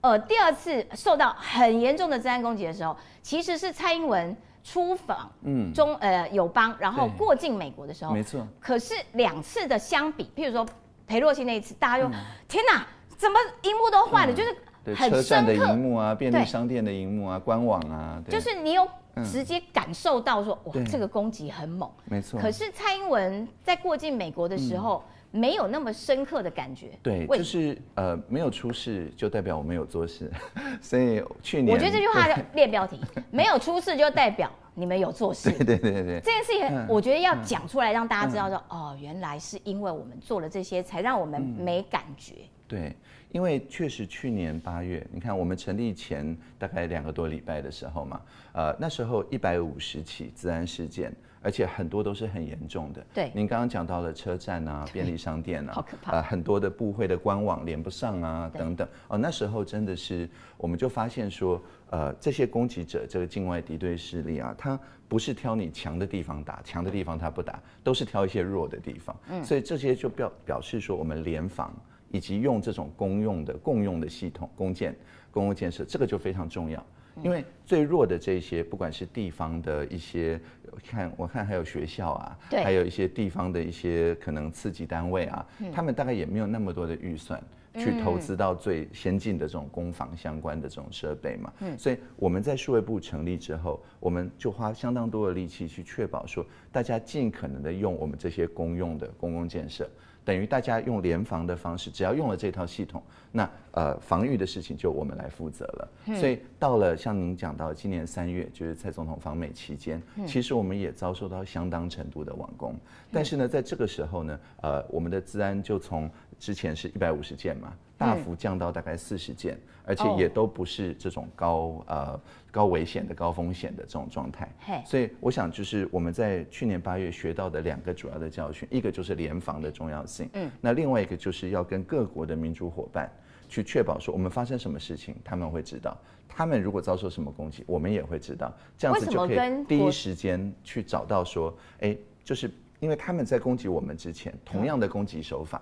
呃，第二次受到很严重的治安攻击的时候，其实是蔡英文出访嗯，中呃友邦，然后对。过境美国的时候没，错，可是两次的相比，譬如说裴洛西那一次，大家就、嗯。天哪，怎么荧幕都换了，就是对，很车站的荧幕啊，便对利商店的荧幕啊，官网啊，对。就是你有嗯。直接感受到说，哇对，这个攻击很猛。没错。可是蔡英文在过境美国的时候，没有那么深刻的感觉。嗯对，就是呃，没有出事就代表我没有做事，所以去年我觉得这句话要列标题，没有出事就代表你们有做事。对对对对这件事情嗯，我觉得要讲出来，让大家知道说，哦，原来是因为我们做了这些，才让我们嗯没感觉。对，因为确实去年八月，你看我们成立前大概两个多礼拜的时候嘛，呃，那时候一百五十起治安事件，而且很多都是很严重的。对您刚刚讲到了车站啊、便利商店啊，好可怕呃，很多的部会的官网连不上啊，等等。哦，那时候真的是，我们就发现说，呃，这些攻击者，这个境外敌对势力啊，他不是挑你强的地方打，强的地方他不打，都是挑一些弱的地方。嗯，所以这些就表表示说，我们联防以及用这种公用的共用的系统公建公共建设，这个就非常重要。因为最弱的这些，不管是地方的一些，看我看还有学校啊，对还有一些地方的一些可能刺激单位啊，他们大概也没有那么多的预算。去投资到最先进的这种攻防相关的这种设备嘛，嗯所以我们在数位部成立之后，我们就花相当多的力气去确保说，大家尽可能的用我们这些公用的公共建设，等于大家用联防的方式，只要用了这套系统，那呃防御的事情就我们来负责了。所以到了像您讲到今年三月，就是蔡总统访美期间，其实我们也遭受到相当程度的网攻。但是呢，在这个时候呢，呃，我们的治安就从之前是一百五十件嘛，大幅降到大概四十件，而且也都不是这种高呃高危险的、高风险的这种状态。嘿，所以我想，就是我们在去年八月学到的两个主要的教训，一个就是联防的重要性，嗯，那另外一个就是要跟各国的民主伙伴去确保说，我们发生什么事情，他们会知道；他们如果遭受什么攻击，我们也会知道，这样子就可以第一时间去找到说，哎，就是因为他们在攻击我们之前，同样的攻击手法。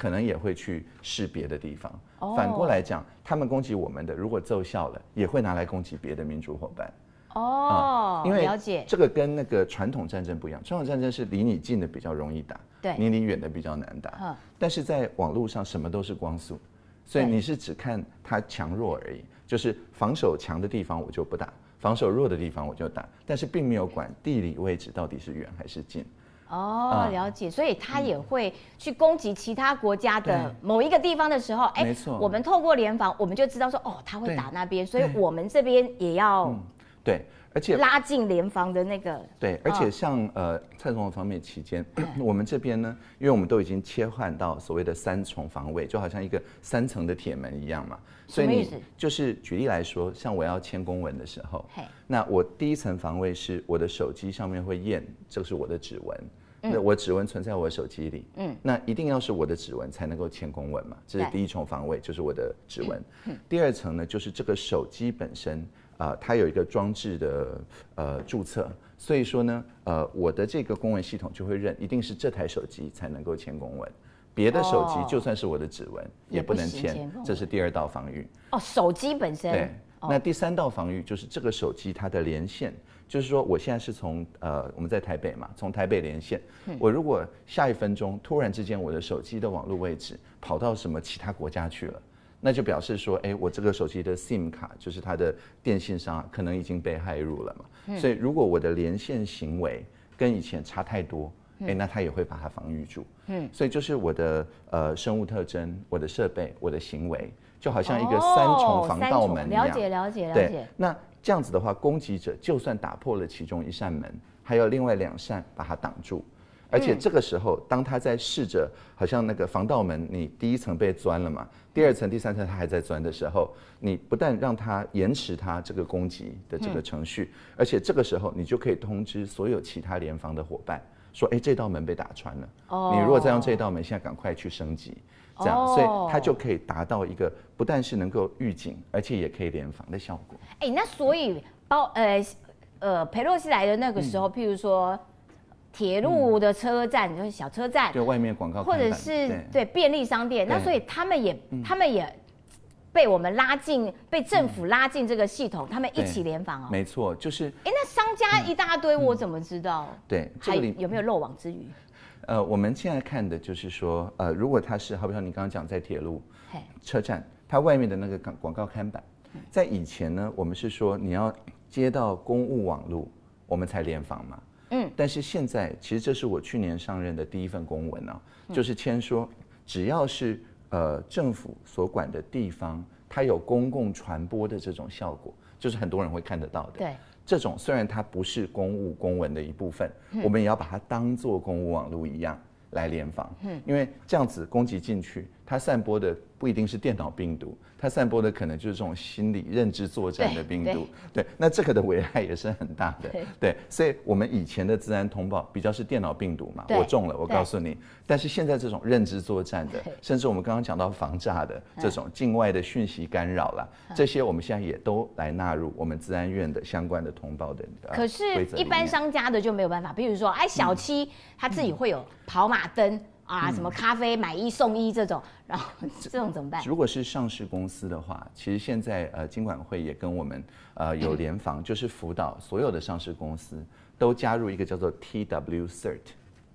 可能也会去试别的地方。哦反过来讲，他们攻击我们的，如果奏效了，也会拿来攻击别的民主伙伴。哦，因为了解，这个跟那个传统战争不一样，传统战争是离你近的比较容易打，对离你远的比较难打。嗯但是在网络上什么都是光速，所以你是只看它强弱而已，就是防守强的地方我就不打，防守弱的地方我就打，但是并没有管地理位置到底是远还是近。哦，嗯了解，所以他也会去攻击其他国家的某一个地方的时候，哎没错。我们透过联防，我们就知道说，哦，他会打那边，所以我们这边也要对，而且拉近联防的那个，对，而且像呃蔡总统方面期间，我们这边呢，因为我们都已经切换到所谓的三重防卫，就好像一个三层的铁门一样嘛。所以你就是举例来说，像我要签公文的时候，那我第一层防卫是我的手机上面会验这是我的指纹。那我指纹存在我的手机里，嗯，那一定要是我的指纹才能够签公文嘛，这是第一重防卫，就是我的指纹。第二层呢，就是这个手机本身啊、它有一个装置的呃注册，所以说呢，呃，我的这个公文系统就会认一定是这台手机才能够签公文，别的手机哦。就算是我的指纹也也不能签这是第二道防御。哦，手机本身，对，哦。那第三道防御就是这个手机它的连线，就是说我现在是从呃我们在台北嘛，从台北连线，嗯我如果下一分钟突然之间我的手机的网络位置跑到什么其他国家去了。那就表示说，哎，我这个手机的 SIM 卡，就是它的电信商可能已经被害入了嘛。嗯所以如果我的连线行为跟以前差太多，嗯哎，那它也会把它防御住。嗯，所以就是我的呃生物特征、我的设备、我的行为，就好像一个三重防盗门一样。哦了解了解了对解，，那这样子的话，攻击者就算打破了其中一扇门，还有另外两扇把它挡住。而且这个时候，当他在试着好像那个防盗门，你第一层被钻了嘛，第二层、第三层他还在钻的时候，你不但让他延迟他这个攻击的这个程序，而且这个时候你就可以通知所有其他联防的伙伴说，哎，这道门被打穿了，哦你如果再用这道门，现在赶快去升级。这样，哦所以它就可以达到一个不但是能够预警，而且也可以联防的效果。哎、那所以包呃呃裴洛西来的那个时候，嗯譬如说铁路的车站，就是小车站，就外面广告，或者是对便利商店，那所以他们也他们也被我们拉进，被政府拉进这个系统，他们一起联防哦。没错，就是哎、那商家一大堆，我怎么知道？对这还有没有漏网之鱼？呃，我们现在看的就是说，呃，如果它是，好比说你刚刚讲在铁路，车站，它外面的那个广广告看板，在以前呢，我们是说你要接到公务网路，我们才联防嘛。嗯，但是现在其实这是我去年上任的第一份公文啊，就是签说，只要是呃政府所管的地方，它有公共传播的这种效果，就是很多人会看得到的。对，这种虽然它不是公务公文的一部分，我们也要把它当做公务网络一样来联防。因为这样子攻击进去，它散播的不一定是电脑病毒，它散播的可能就是这种心理认知作战的病毒。对，那这个的危害也是很大的。对对，所以我们以前的治安通报比较是电脑病毒嘛，我中了，我告诉你。但是现在这种认知作战的，甚至我们刚刚讲到防诈的这种境外的讯息干扰啦，嗯这些我们现在也都来纳入我们治安院的相关的通报的。呃可是一般商家的就没有办法。比如说，哎，小七他自己会有跑马灯啊，什么咖啡买一送一这种，然后这种怎么办？如果是上市公司的话，其实现在呃金管会也跟我们呃有联防，就是辅导所有的上市公司都加入一个叫做 TW Cert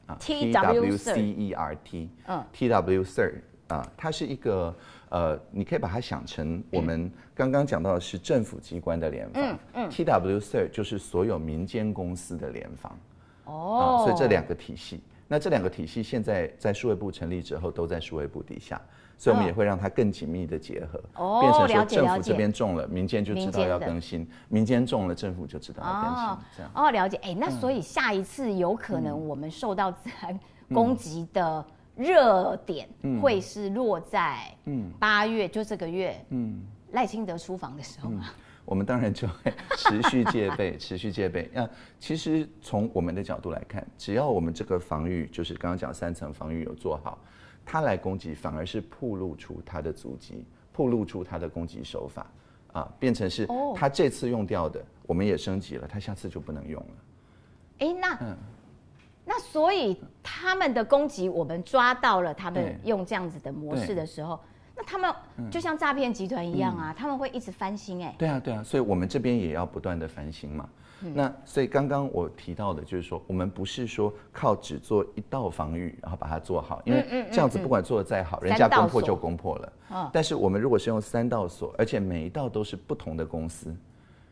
啊 TW C E R T 嗯。TW Cert 啊，它是一个呃，你可以把它想成我们刚刚讲到的是政府机关的联防嗯，TW Cert 就是所有民间公司的联防。哦。啊，所以这两个体系，那这两个体系现在在数位部成立之后，都在数位部底下，所以我们也会让它更紧密的结合，哦变成说政府这边中了，民间就知道要更新，民间中了，政府就知道要更新，这样。哦，了解。哎，嗯那所以下一次有可能我们受到自然攻击的热点会是落在八月，就这个月，嗯，赖清德出访的时候吗？我们当然就会持续戒备，持续戒备。那其实从我们的角度来看，只要我们这个防御，就是刚刚讲三层防御有做好，它来攻击反而是暴露出它的足迹，暴露出它的攻击手法啊，变成是哦它这次用掉的，我们也升级了，它下次就不能用了。哎，那嗯那所以他们的攻击，我们抓到了他们用这样子的模式的时候，那他们就像诈骗集团一样啊，他们会一直翻新哎。对啊，对啊，所以我们这边也要不断的翻新嘛。嗯那所以刚刚我提到的，就是说我们不是说靠只做一道防御，然后把它做好，因嗯为这样子不管做的再好，人家攻破就攻破了。嗯但是我们如果是用三道锁，而且每一道都是不同的公司，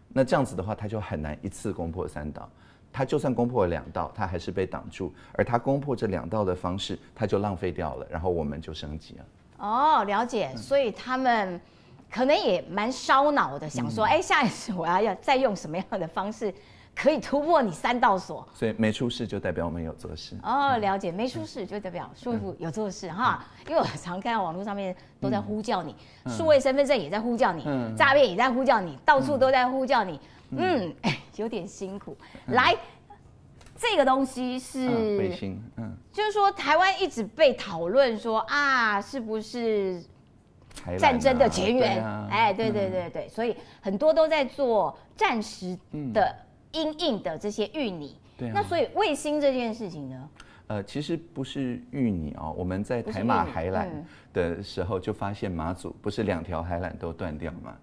那这样子的话，它就很难一次攻破三道。他就算攻破了两道，他还是被挡住，而他攻破这两道的方式，他就浪费掉了，然后我们就升级了。哦，了嗯。解。所以他们可能也蛮烧脑的，想嗯。说，哎、下一次我要要再用什么样的方式可以突破你三道锁？所以没出事就代表我们有做事。哦，了解，没出事就代表舒服有做事哈。因为我常看到网络上面都在呼叫你，数位身份证也在呼叫你，嗯。诈骗也在呼叫你，到处都在呼叫你，嗯，哎，有点辛苦。来，这个东西是嗯，卫星，嗯，就是说，台湾一直被讨论说啊，是不是战争的前缘？哎，对对嗯对对，所以很多都在做战时的阴影的这些预拟。对啊那所以卫星这件事情呢，呃，其实不是芋泥哦，我们在台马海缆嗯的时候就发现马祖不是两条海缆都断掉吗？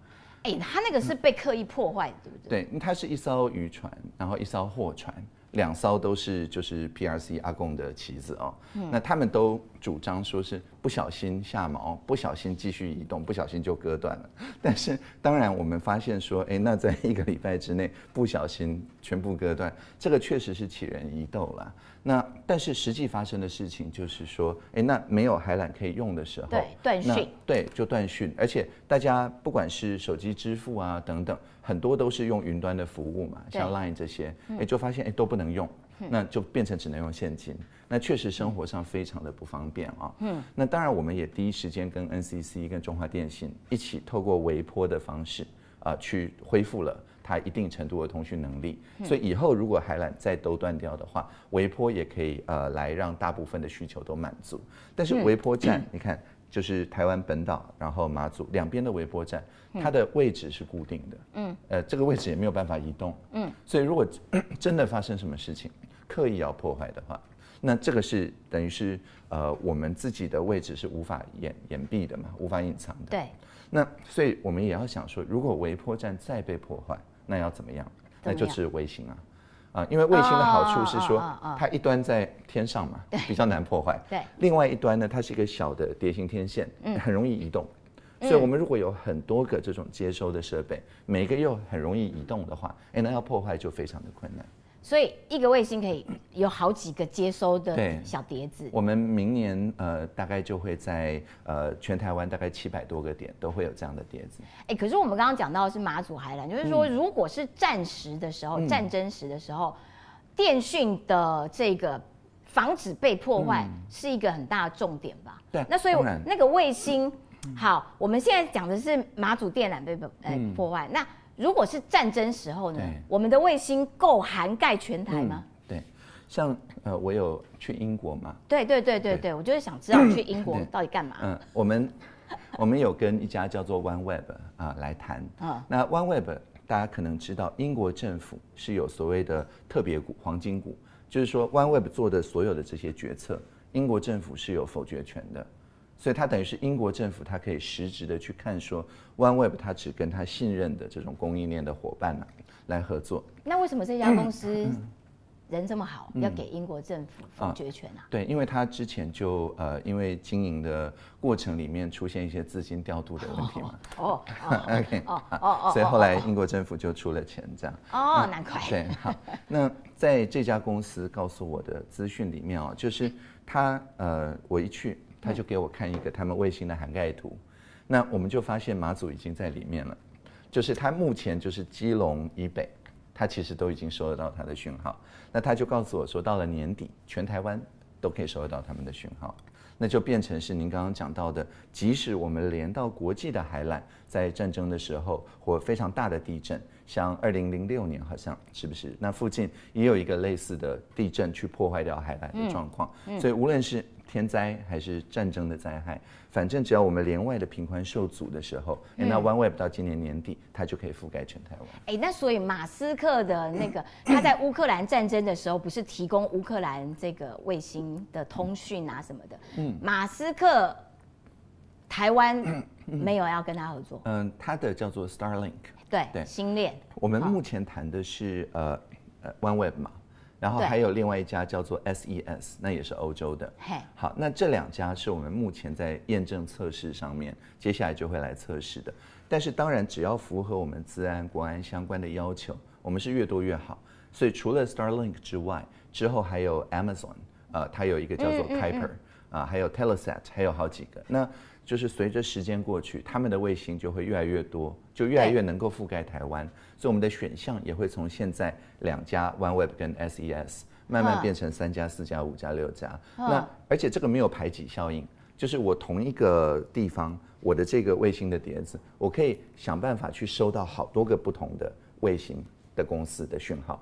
哎，它那个是被刻意破坏的，对不对？对，它是一艘渔船，然后一艘货船，两艘都是就是 PRC 阿贡的旗子哦。那他们都主张说是不小心下锚，不小心继续移动，不小心就割断了。但是当然我们发现说，哎，那在一个礼拜之内不小心全部割断，这个确实是杞人疑窦啦。那但是实际发生的事情就是说，哎，那没有海缆可以用的时候，对断那讯对，就断讯，而且大家不管是手机支付啊等等，很多都是用云端的服务嘛，像 Line 这些，哎、就发现哎都不能用，那就变成只能用现金，那确实生活上非常的不方便啊。嗯，那当然我们也第一时间跟 NCC 跟中华电信一起透过微波的方式啊、去恢复了。它一定程度的通讯能力，所以以后如果海缆再都断掉的话，微波也可以呃来让大部分的需求都满足。但是微波站，你看就是台湾本岛，然后马祖两边的微波站，它的位置是固定的，嗯，呃，这个位置也没有办法移动，嗯，所以如果 真的发生什么事情，刻意要破坏的话，那这个是等于是呃我们自己的位置是无法掩掩蔽的嘛，无法隐藏的。对，那所以我们也要想说，如果微波站再被破坏，那要怎么样？怎么样？那就是卫星啊。啊，因为卫星的好处是说它一端在天上嘛，比较难破坏。对另外一端呢，它是一个小的蝶形天线，嗯很容易移动。所以，我们如果有很多个这种接收的设备，每个又很容易移动的话，哎，那要破坏就非常的困难。所以一个卫星可以有好几个接收的小碟子。我们明年呃，大概就会在呃全台湾大概七百多个点都会有这样的碟子。哎，可是我们刚刚讲到的是马祖海缆，就是说，嗯如果是战时的时候、战争时的时候，电讯的这个防止被破坏是一个很大的重点吧？嗯对那所以那个卫星，好，我们现在讲的是马祖电缆被呃嗯破坏。那如果是战争时候呢？我们的卫星够涵盖全台吗？对，像呃，我有去英国嘛，对对对对对对，我就是想知道去英国到底干嘛？嗯，我们我们有跟一家叫做 OneWeb 啊、来谈。嗯那 OneWeb 大家可能知道，英国政府是有所谓的特别股、黄金股，就是说 OneWeb 做的所有的这些决策，英国政府是有否决权的。所以它等于是英国政府，它可以实质的去看说，OneWeb 它只跟它信任的这种供应链的伙伴呢、来合作。那为什么这家公司人这么好，嗯要给英国政府否决权啊？对，因为他之前就呃，因为经营的过程里面出现一些资金调度的问题嘛。哦哦 OK，哦哦哦所以后来英国政府就出了钱，这样。哦，难怪。对，好，那在这家公司告诉我的资讯里面哦，就是他呃，我一去他就给我看一个他们卫星的涵盖图，那我们就发现马祖已经在里面了，就是它目前就是基隆以北，它其实都已经收得到它的讯号，那他就告诉我说，到了年底，全台湾都可以收得到他们的讯号。那就变成是您刚刚讲到的，即使我们连到国际的海缆，在战争的时候或非常大的地震，像二零零六年好像是不是？那附近也有一个类似的地震去破坏掉海缆的状况。所以无论是天灾还是战争的灾害，反正只要我们连外的频宽受阻的时候，诶那 OneWeb 到今年年底它就可以覆盖全台湾。哎，那所以马斯克的那个他在乌克兰战争的时候，不是提供乌克兰这个卫星的通讯啊什么的？嗯，马斯克台湾没有要跟他合作，嗯，他的叫做 Starlink。对，对星链我们目前谈的是呃呃 OneWeb 嘛，然后对还有另外一家叫做 SES，那也是欧洲的。嘿，好，那这两家是我们目前在验证测试上面，接下来就会来测试的。但是当然，只要符合我们自安、国安相关的要求，我们是越多越好。所以除了 Starlink 之外，之后还有 Amazon，呃，它有一个叫做嗯嗯 Kuiper，、啊，还有 Telesat，还有好几个。那就是随着时间过去，他们的卫星就会越来越多，就越来越能够覆盖台湾，所以我们的选项也会从现在两家 OneWeb 跟 SES 慢慢嗯。变成三家、四家、五家、六家。嗯。那而且这个没有排挤效应，就是我同一个地方，我的这个卫星的碟子，我可以想办法去收到好多个不同的卫星的公司的讯号。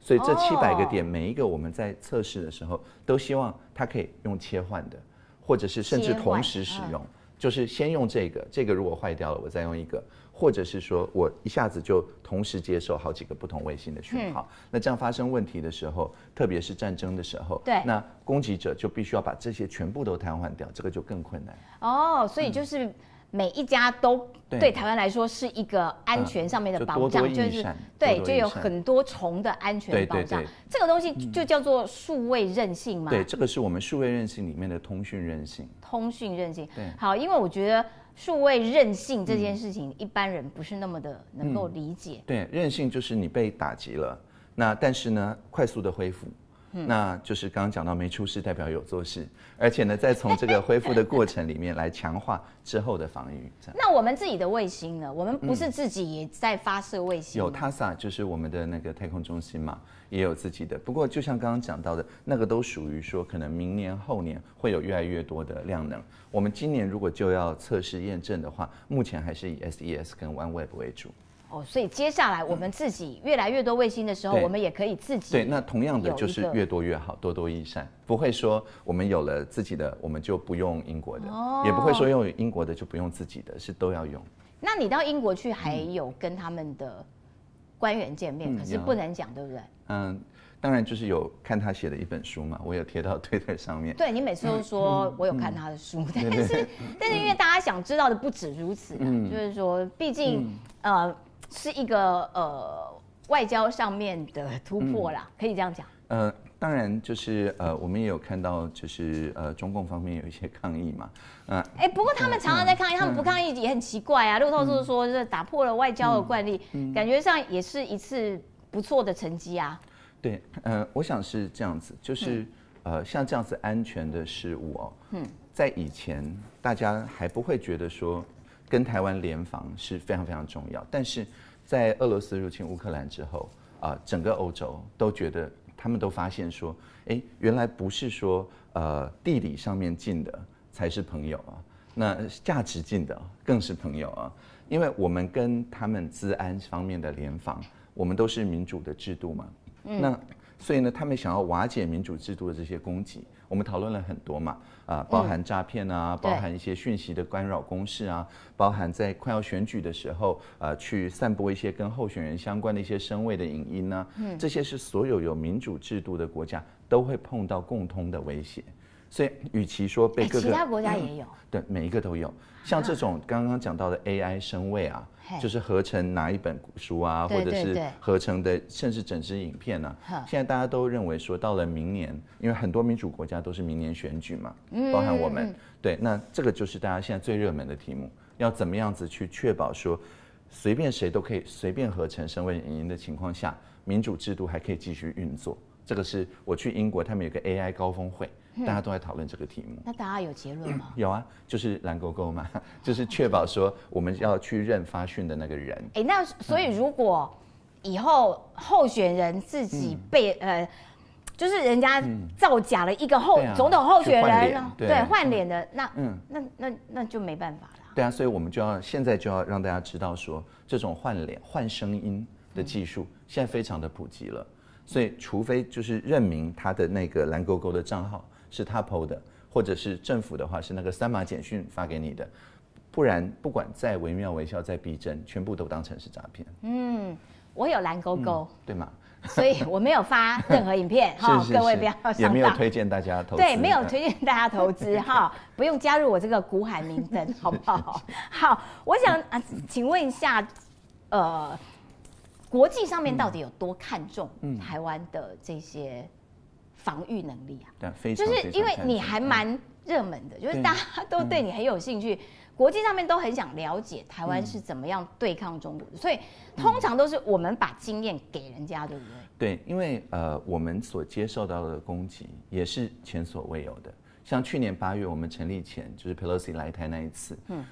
所以这七百个点，每一个我们在测试的时候，都希望它可以用切换的，或者是甚至同时使用，就是先用这个，这个如果坏掉了，我再用一个，或者是说我一下子就同时接受好几个不同卫星的讯号。那这样发生问题的时候，特别是战争的时候，对那攻击者就必须要把这些全部都瘫痪掉，这个就更困难。哦，所以就是每一家都对对台湾来说是一个安全上面的就多多保障，就是对，就有很多重的安全保障对对对。嗯这个东西就叫做数位韧性嘛，对，这个是我们数位韧性里面的通讯韧性。通讯韧性对。好，因为我觉得数位韧性这件事情，一般人不是那么的能够理解。对，韧性就是你被打击了，那但是呢，快速的恢复。嗯那就是刚刚讲到没出事代表有做事，而且呢，再从这个恢复的过程里面来强化之后的防御。这样那我们自己的卫星呢？我们不是自己也在发射卫星有？TASA 就是我们的那个太空中心嘛，也有自己的。不过就像刚刚讲到的，那个都属于说可能明年后年会有越来越多的量能。我们今年如果就要测试验证的话，目前还是以 SES 跟 OneWeb 为主。哦，所以接下来我们自己越来越多卫星的时候，对。我们也可以自己对，那同样的就是越多越好，多多益善，不会说我们有了自己的，我们就不用英国的，哦。也不会说用英国的就不用自己的，是都要用。那你到英国去还有跟他们的官员见面，可是不能讲，对不对？嗯，当然就是有看他写的一本书嘛，我有贴到 推特上面。对你每次都嗯说我有看他的书，但是但是因为大家想知道的不止如此就是说，毕竟呃是一个呃外交上面的突破嗯啦，可以这样讲。呃，当然就是呃，我们也有看到就是呃，中共方面有一些抗议嘛，呃，哎、不过他们常常在抗议，他们不抗议也很奇怪啊。路透嗯社说这打破了外交的惯例，感觉上也是一次不错的成绩啊。对，呃，我想是这样子，就是、呃，像这样子安全的事物哦，嗯，在以前大家还不会觉得说跟台湾联防是非常非常重要，但是在俄罗斯入侵乌克兰之后，啊、整个欧洲都觉得，他们都发现说，哎，原来不是说呃地理上面近的才是朋友啊，那价值近的更是朋友啊，因为我们跟他们治安方面的联防，我们都是民主的制度嘛，嗯。那所以呢，他们想要瓦解民主制度的这些攻击，我们讨论了很多嘛，啊，包含诈骗啊，对。包含一些讯息的干扰攻势啊，包含在快要选举的时候，呃，去散播一些跟候选人相关的一些声位的影音呢、这些是所有有民主制度的国家都会碰到共通的威胁。所以，与其说被哎，各个其他国家也有，对，每一个都有。像这种刚刚讲到的 AI 声位啊，就是合成哪一本书啊，或者是合成的，甚至整支影片啊哼。现在大家都认为说，到了明年，因为很多民主国家都是明年选举嘛，包含我们。对，那这个就是大家现在最热门的题目，要怎么样子去确保说，随便谁都可以随便合成声位影音的情况下，民主制度还可以继续运作。这个是我去英国，他们有个 AI 高峰会，大家都在讨论这个题目。那大家有结论吗？有啊，就是蓝勾勾嘛，就是确保说我们要去认发讯的那个人。哎、那所以如果以后候选人自己嗯被、呃，就是人家造假了一个候、总统候选人脸，对对换脸的，那嗯那那那就没办法了。对啊，所以我们就要现在就要让大家知道说，这种换脸、换声音的技术现在非常的普及了。所以，除非就是认明他的那个蓝勾勾的账号是他 PO 的，或者是政府的话是那个三码简讯发给你的，不然不管再惟妙惟肖、再逼真，全部都当成是诈骗，嗯我有蓝勾勾，对吗？所以我没有发任何影片哈，各位不要也上当。没有推荐大家投资，对，没有推荐大家投资哈，不用加入我这个股海名灯，好不好？好，我想啊，请问一下，呃，国际上面到底有多看重嗯台湾的这些防御能力啊？对，非常就是因为你还蛮热门的，就是大家都对你很有兴趣，国际上面都很想了解台湾是怎么样对抗中国的，所以通常都是我们把经验给人家，对不对？对，因为呃，我们所接受到的攻击也是前所未有的，像去年八月我们成立前，就是 Pelosi 来台那一次，嗯，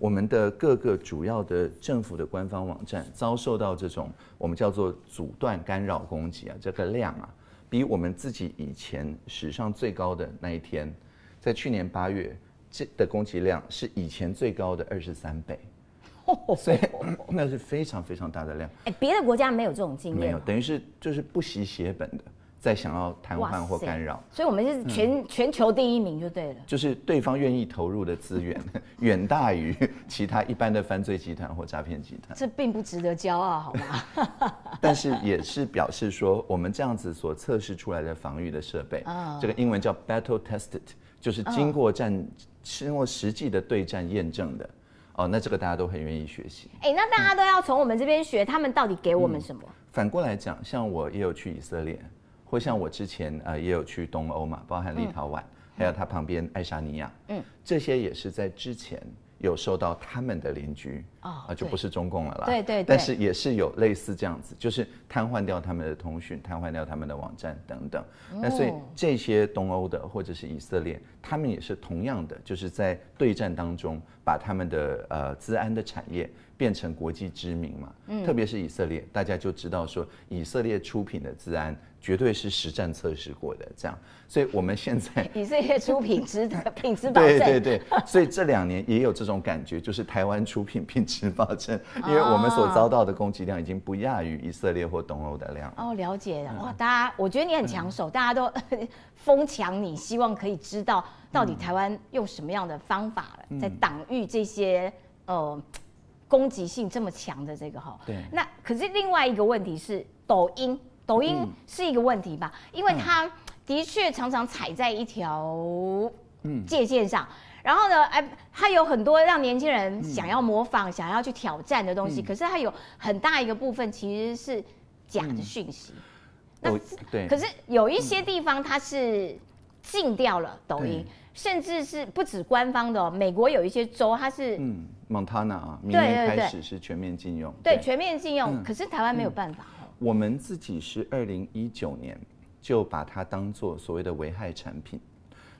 我们的各个主要的政府的官方网站遭受到这种我们叫做阻断干扰攻击啊，这个量啊，比我们自己以前史上最高的那一天，在去年八月这的供给量是以前最高的二十三倍，所以那是非常非常大的量。哎，别的国家没有这种经验，没有，等于是就是不惜血本的，在想要瘫痪或干扰，所以我们是全、全球第一名就对了。就是对方愿意投入的资源 远大于其他一般的犯罪集团或诈骗集团，这并不值得骄傲，好吗？但是也是表示说，我们这样子所测试出来的防御的设备，这个英文叫 battle tested，就是经过战、经过实际的对战验证的。哦，那这个大家都很愿意学习。哎，那大家都要从我们这边学，他们到底给我们什么？反过来讲，像我也有去以色列，或像我之前呃也有去东欧嘛，包含立陶宛，还有它旁边爱沙尼亚，嗯，这些也是在之前。有受到他们的邻居啊，就不是中共了啦。对对。但是也是有类似这样子，就是瘫痪掉他们的通讯，瘫痪掉他们的网站等等。那所以这些东欧的或者是以色列，他们也是同样的，就是在对战当中把他们的呃治安的产业变成国际知名嘛。嗯。特别是以色列，大家就知道说以色列出品的治安。绝对是实战测试过的，这样，所以我们现在 以色列出品质的 品质保证，对对对，所以这两年也有这种感觉，就是台湾出品品质保证，因为我们所遭到的攻击量已经不亚于以色列或东欧的量。哦，了解了，哇，大家，我觉得你很抢手，大家都 疯抢你，希望可以知道到底台湾用什么样的方法在挡御这些呃攻击性这么强的这个哈。对。那可是另外一个问题是抖音。抖音是一个问题吧，因为它的确常常踩在一条界限上，然后呢，哎，它有很多让年轻人想要模仿、想要去挑战的东西，可是它有很大一个部分其实是假的讯息。那对，可是有一些地方它是禁掉了抖音，甚至是不止官方的，美国有一些州它是嗯，Montana 啊，明年开始是全面禁用，对，全面禁用，可是台湾没有办法。我们自己是二零一九年就把它当做所谓的危害产品，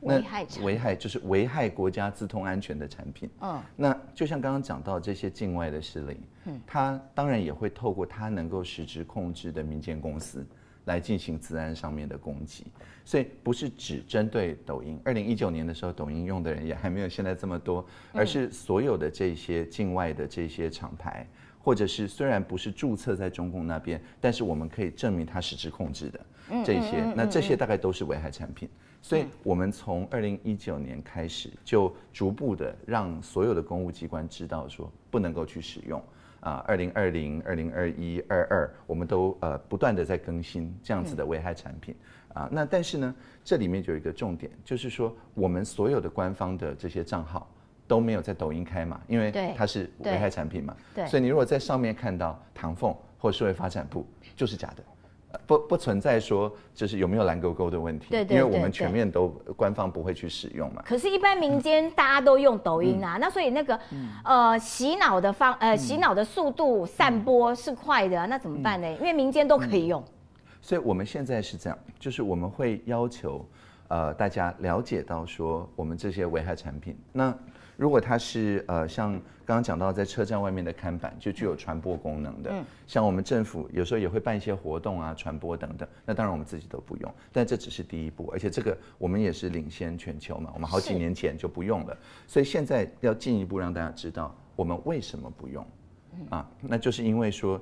危害危害就是危害国家自通安全的产品。嗯，那就像刚刚讲到这些境外的势力，嗯，它当然也会透过它能够实质控制的民间公司来进行治安上面的攻击，所以不是只针对抖音。二零一九年的时候，抖音用的人也还没有现在这么多，而是所有的这些境外的这些厂牌。或者是虽然不是注册在中共那边，但是我们可以证明它实质控制的这些，那这些大概都是危害产品。所以，我们从二零一九年开始，就逐步的让所有的公务机关知道说不能够去使用啊。二零二零、二零二一、二二，我们都呃不断的在更新这样子的危害产品啊。那但是呢，这里面就有一个重点，就是说我们所有的官方的这些账号。都没有在抖音开嘛，因为它是危害产品嘛，对所以你如果在上面看到唐凤或社会发展部，就是假的，不不存在说就是有没有蓝勾勾的问题，因为我们全面都官方不会去使用嘛。可是，一般民间大家都用抖音啊，那所以那个呃洗脑的方呃洗脑的速度散播是快的，那怎么办呢？因为民间都可以用，所以我们现在是这样，就是我们会要求呃大家了解到说我们这些危害产品那。如果它是呃像刚刚讲到在车站外面的看板，就具有传播功能的，像我们政府有时候也会办一些活动啊，传播等等。那当然我们自己都不用，但这只是第一步，而且这个我们也是领先全球嘛，我们好几年前就不用了，所以现在要进一步让大家知道我们为什么不用，啊，那就是因为说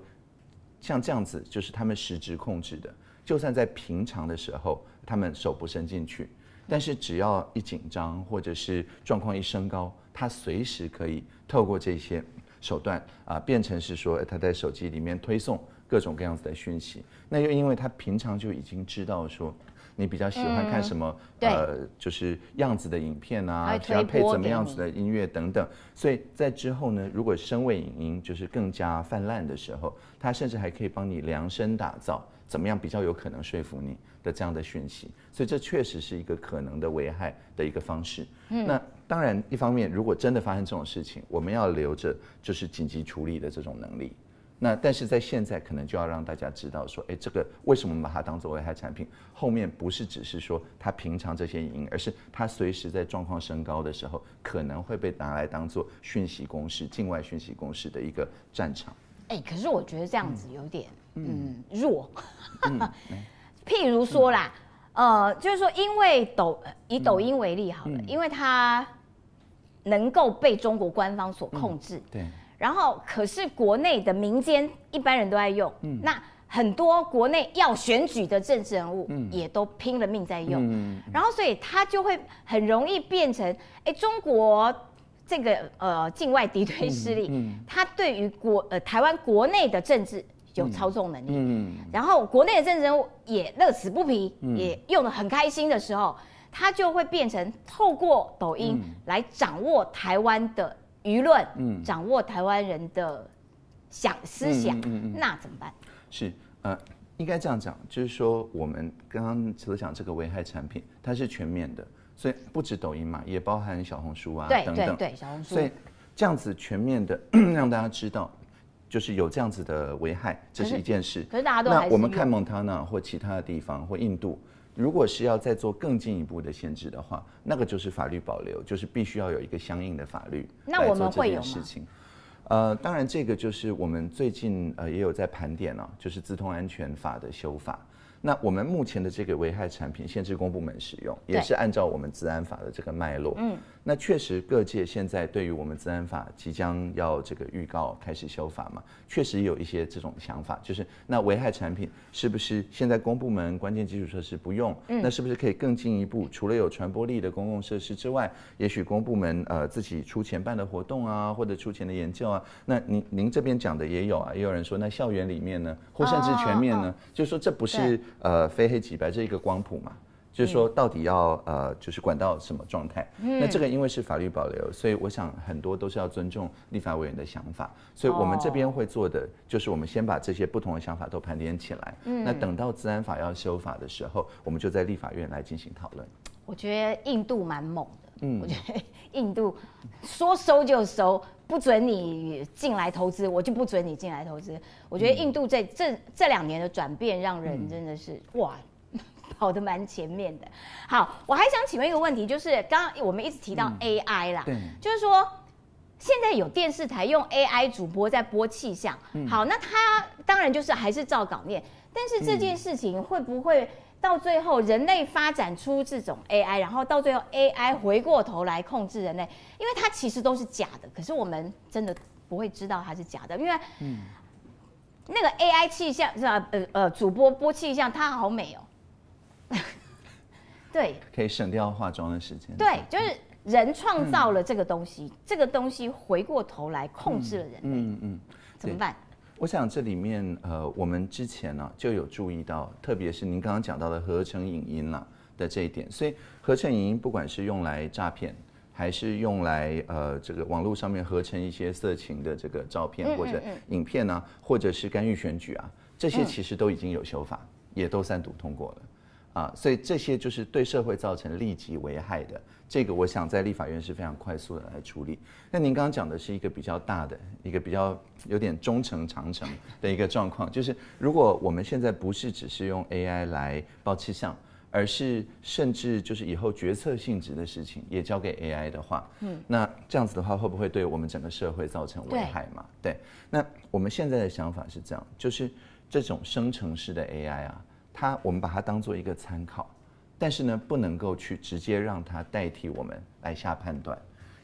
像这样子，就是他们实质控制的，就算在平常的时候，他们手不伸进去。但是只要一紧张，或者是状况一升高，他随时可以透过这些手段啊，变成是说他在手机里面推送各种各样子的讯息。那又因为他平常就已经知道说你比较喜欢看什么，呃，就是样子的影片啊，喜欢配怎么样子的音乐等等。所以在之后呢，如果声位影音就是更加泛滥的时候，他甚至还可以帮你量身打造怎么样比较有可能说服你。的这样的讯息，所以这确实是一个可能的危害的一个方式。嗯，那当然，一方面如果真的发生这种事情，我们要留着就是紧急处理的这种能力，那但是在现在可能就要让大家知道说，哎，这个为什么把它当做危害产品？后面不是只是说它平常这些影音，而是它随时在状况升高的时候，可能会被拿来当做讯息攻势、境外讯息攻势的一个战场。哎、可是我觉得这样子有点嗯。弱。譬如说啦，呃，就是说，因为抖以抖音为例好了，因为它能够被中国官方所控制，对，然后可是国内的民间一般人都在用，那很多国内要选举的政治人物也都拼了命在用，嗯。然后所以它就会很容易变成，哎，中国这个呃境外敌对势力，嗯它对于国呃台湾国内的政治有操纵能力，嗯，然后国内的政治人物也乐此不疲，也用的很开心的时候，他就会变成透过抖音来掌握台湾的舆论，嗯。掌握台湾人的想思想，嗯嗯嗯嗯。那怎么办？是呃，应该这样讲，就是说我们刚刚所讲这个危害产品，它是全面的，所以不止抖音嘛，也包含小红书啊等等。对对，小红书所以这样子全面的 让大家知道，就是有这样子的危害，这是一件事。可是大家都还那我们看用蒙塔纳或其他的地方或印度，如果是要再做更进一步的限制的话，那个就是法律保留，就是必须要有一个相应的法律那我来做这们会有吗件事情。呃，当然这个就是我们最近呃也有在盘点啊，就是资通安全法的修法。那我们目前的这个危害产品限制公部门使用，也是按照我们治安法的这个脉络。嗯，那确实各界现在对于我们治安法即将要这个预告开始修法嘛，确实有一些这种想法，就是那危害产品是不是现在公部门关键基础设施不用，那是不是可以更进一步，除了有传播力的公共设施之外，也许公部门呃自己出钱办的活动啊，或者出钱的研究啊，那您您这边讲的也有啊，也有人说那校园里面呢，或甚至全面呢，就是说这不是呃非黑即白，这一个光谱嘛。就是说，到底要呃，就是管到什么状态？那这个因为是法律保留，所以我想很多都是要尊重立法委员的想法。所以我们这边会做的，就是我们先把这些不同的想法都盘点起来。那等到治安法要修法的时候，我们就在立法院来进行讨论。我觉得印度蛮猛的，嗯我觉得 印度说收就收，不准你进来投资，我就不准你进来投资。我觉得印度在这这两年的转变，让嗯人真的是、哇。跑得蛮前面的。好，我还想请问一个问题，就是刚刚我们一直提到 AI 啦，对就是说现在有电视台用 AI 主播在播气象，好，那他当然就是还是照稿念，但是这件事情会不会到最后人类发展出这种 AI，然后到最后 AI 回过头来控制人类，因为它其实都是假的，可是我们真的不会知道它是假的，因为那个 AI 气象是吧？呃呃，主播播气象，它好美哦。对可以省掉化妆的时间。对，就是人创造了这个东西，这个东西回过头来控制了人类，嗯嗯。怎么办？我想这里面呃，我们之前呢、就有注意到，特别是您刚刚讲到的合成影音啦的这一点，所以合成影音不管是用来诈骗，还是用来呃这个网络上面合成一些色情的这个照片嗯或者影片呢、或者是干预选举啊，这些嗯其实都已经有修法，也都三读通过了。啊，所以这些就是对社会造成立即危害的，这个我想在立法院是非常快速的来处理。那您刚刚讲的是一个比较大的、一个比较有点中程、长程的一个状况，就是如果我们现在不是只是用 AI 来报气象，而是甚至就是以后决策性质的事情也交给 AI 的话，嗯，那这样子的话会不会对我们整个社会造成危害嘛？对，那我们现在的想法是这样，就是这种生成式的 AI 啊。它我们把它当做一个参考，但是呢，不能够去直接让它代替我们来下判断，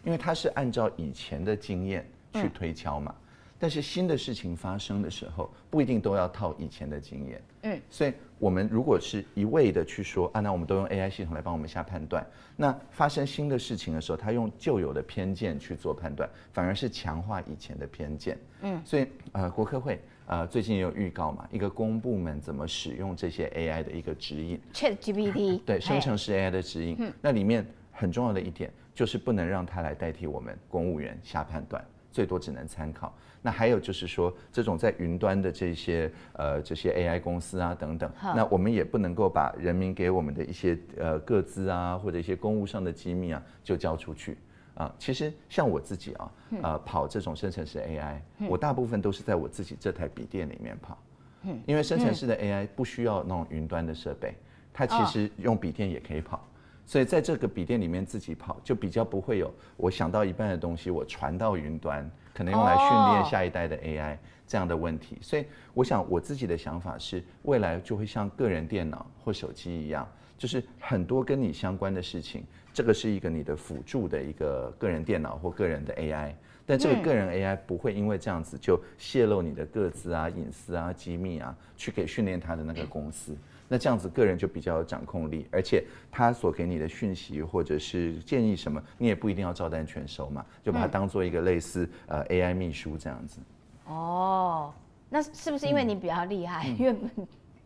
因为它是按照以前的经验去推敲嘛。但是新的事情发生的时候，不一定都要套以前的经验。嗯，所以我们如果是一味的去说啊，那我们都用 AI 系统来帮我们下判断，那发生新的事情的时候，他用旧有的偏见去做判断，反而是强化以前的偏见。嗯，所以呃，国科会呃最近也有预告嘛，一个公部门怎么使用这些 AI 的一个指引。Chat GPT 对，生成式 AI 的指引，那里面很重要的一点就是不能让它来代替我们公务员下判断，最多只能参考。那还有就是说，这种在云端的这些呃这些 AI 公司啊等等，那我们也不能够把人民给我们的一些呃各资啊或者一些公务上的机密啊就交出去。啊，其实像我自己啊，嗯呃，跑这种生成式 AI，、我大部分都是在我自己这台笔电里面跑。嗯因为生成式的 AI 不需要那种云端的设备，它其实用笔电也可以跑。所以在这个笔电里面自己跑，就比较不会有我想到一半的东西，我传到云端，可能用来训练哦下一代的 AI 这样的问题。所以我想我自己的想法是，未来就会像个人电脑或手机一样，就是很多跟你相关的事情，这个是一个你的辅助的一个个人电脑或个人的 AI。但这个个人 AI 不会因为这样子就泄露你的个资啊、隐私啊、机密啊，去给训练他的那个公司。那这样子个人就比较有掌控力，而且他所给你的讯息或者是建议什么，你也不一定要照单全收嘛，就把它当做一个类似呃 AI 秘书这样子。哦，那是不是因为你比较厉嗯害？因为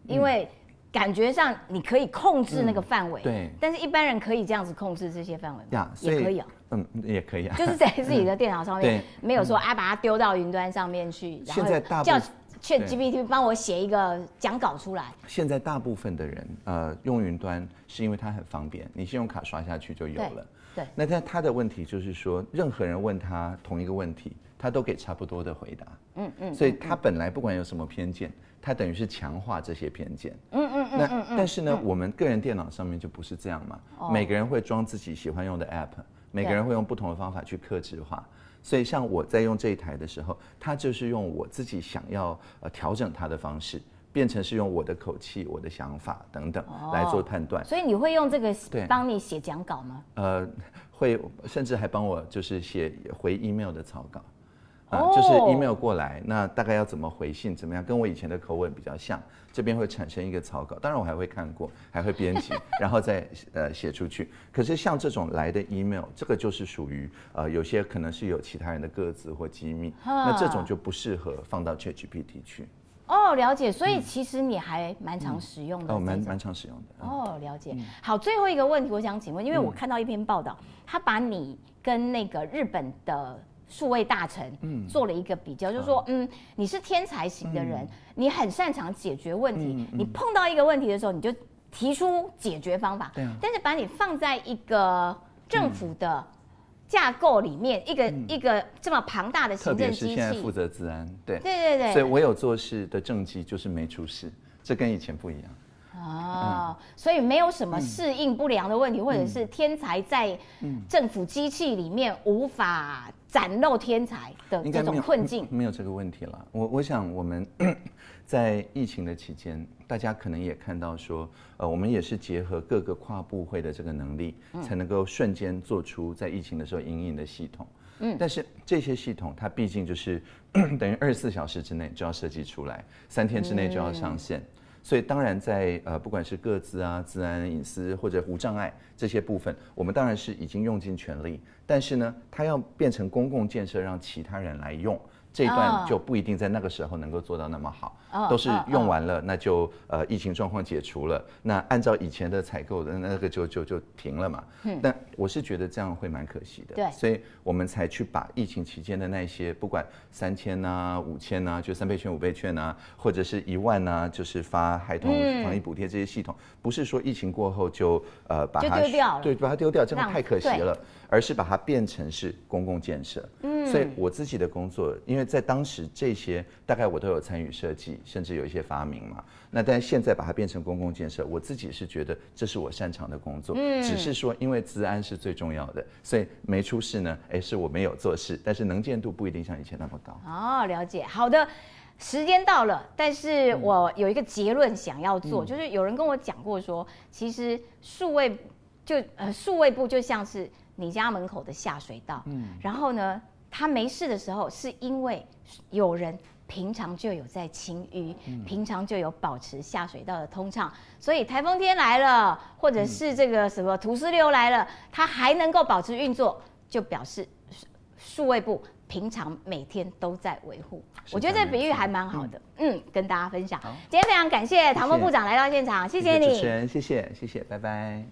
因为感觉上你可以控制那个范围，嗯对但是一般人可以这样子控制这些范围吗呀？也可以啊，嗯，也可以啊。就是在自己的电脑上面对，没有说啊把它丢到云端上面去，然后现在大部叫分 Chat 对 GPT 帮我写一个讲稿出来。现在大部分的人，呃，用云端是因为它很方便，你信用卡刷下去就有了。对，那但他的问题就是说，任何人问他同一个问题，他都给差不多的回答。嗯嗯，所以他本来不管有什么偏见，他等于是强化这些偏见。嗯嗯嗯那但是呢，我们个人电脑上面就不是这样嘛。哦每个人会装自己喜欢用的 app，每个人会用不同的方法去克制化。所以像我在用这一台的时候，它就是用我自己想要呃调整它的方式，变成是用我的口气、我的想法等等来做判断。所以你会用这个对帮你写讲稿吗？呃，会甚至还帮我就是写回 email 的草稿，啊、哦就是 email 过来，那大概要怎么回信，怎么样，跟我以前的口吻比较像，这边会产生一个草稿，当然我还会看过，还会编辑，然后再呃写出去。可是像这种来的 email，这个就是属于呃有些可能是有其他人的个资或机密，那这种就不适合放到 ChatGPT 去，哦，了解。所以其实你还蛮常使用的哦，蛮蛮常使用的。嗯哦，了解。好，最后一个问题，我想请问，因为我看到一篇报道，他把你跟那个日本的数位大臣做了一个比较，就是说，嗯，你是天才型的人，你很擅长解决问题，你碰到一个问题的时候，你就提出解决方法。对啊。但是把你放在一个政府的架构里面，一个一个这么庞大的行政机别是现在负，责治安，对，对对对，所以我有做事的政绩就是没出事，这跟以前不一样。哦，所以没有什么适应不良的问题，或者是天才在政府机器里面无法展露天才的这种困境。没有这个问题了。我我想我们 在疫情的期间，大家可能也看到说，呃，我们也是结合各个跨部会的这个能力，才能够瞬间做出在疫情的时候隐隐的系统。嗯，但是这些系统它毕竟就是 等于二十四小时之内就要设计出来，三天之内就要上线。所以当然在呃不管是各自啊、自然、隐私或者无障碍这些部分，我们当然是已经用尽全力。但是呢，它要变成公共建设，让其他人来用，这段就不一定在那个时候能够做到那么好。哦都是哦用完了，那就呃疫情状况解除了，那按照以前的采购的那个就就就停了嘛。但我是觉得这样会蛮可惜的。对所以我们才去把疫情期间的那些，不管三千呐、五千呐，就三倍券、五倍券呐，或者是一万呐、就是发孩童嗯防疫补贴这些系统，不是说疫情过后就呃把它就丢掉了对，把它丢掉，这样太可惜了。而是把它变成是公共建设。嗯，所以我自己的工作，因为在当时这些大概我都有参与设计，甚至有一些发明嘛。那但现在把它变成公共建设，我自己是觉得这是我擅长的工作。嗯，只是说因为治安是最重要的，所以没出事呢，哎，是我没有做事，但是能见度不一定像以前那么高。哦，了解。好的，时间到了，但是我有一个结论想要做，就是有人跟我讲过说，其实数位就呃数位部就像是你家门口的下水道，嗯，然后呢，他没事的时候是因为有人。平常就有在清淤，平常就有保持下水道的通畅，所以台风天来了，或者是这个什么土石流来了，它还能够保持运作，就表示数数位部平常每天都在维护。我觉得这比喻还蛮好的，嗯，跟大家分享。今天非常感谢唐谢谢风部长来到现场，谢谢你主持。人，谢谢，谢谢，拜拜。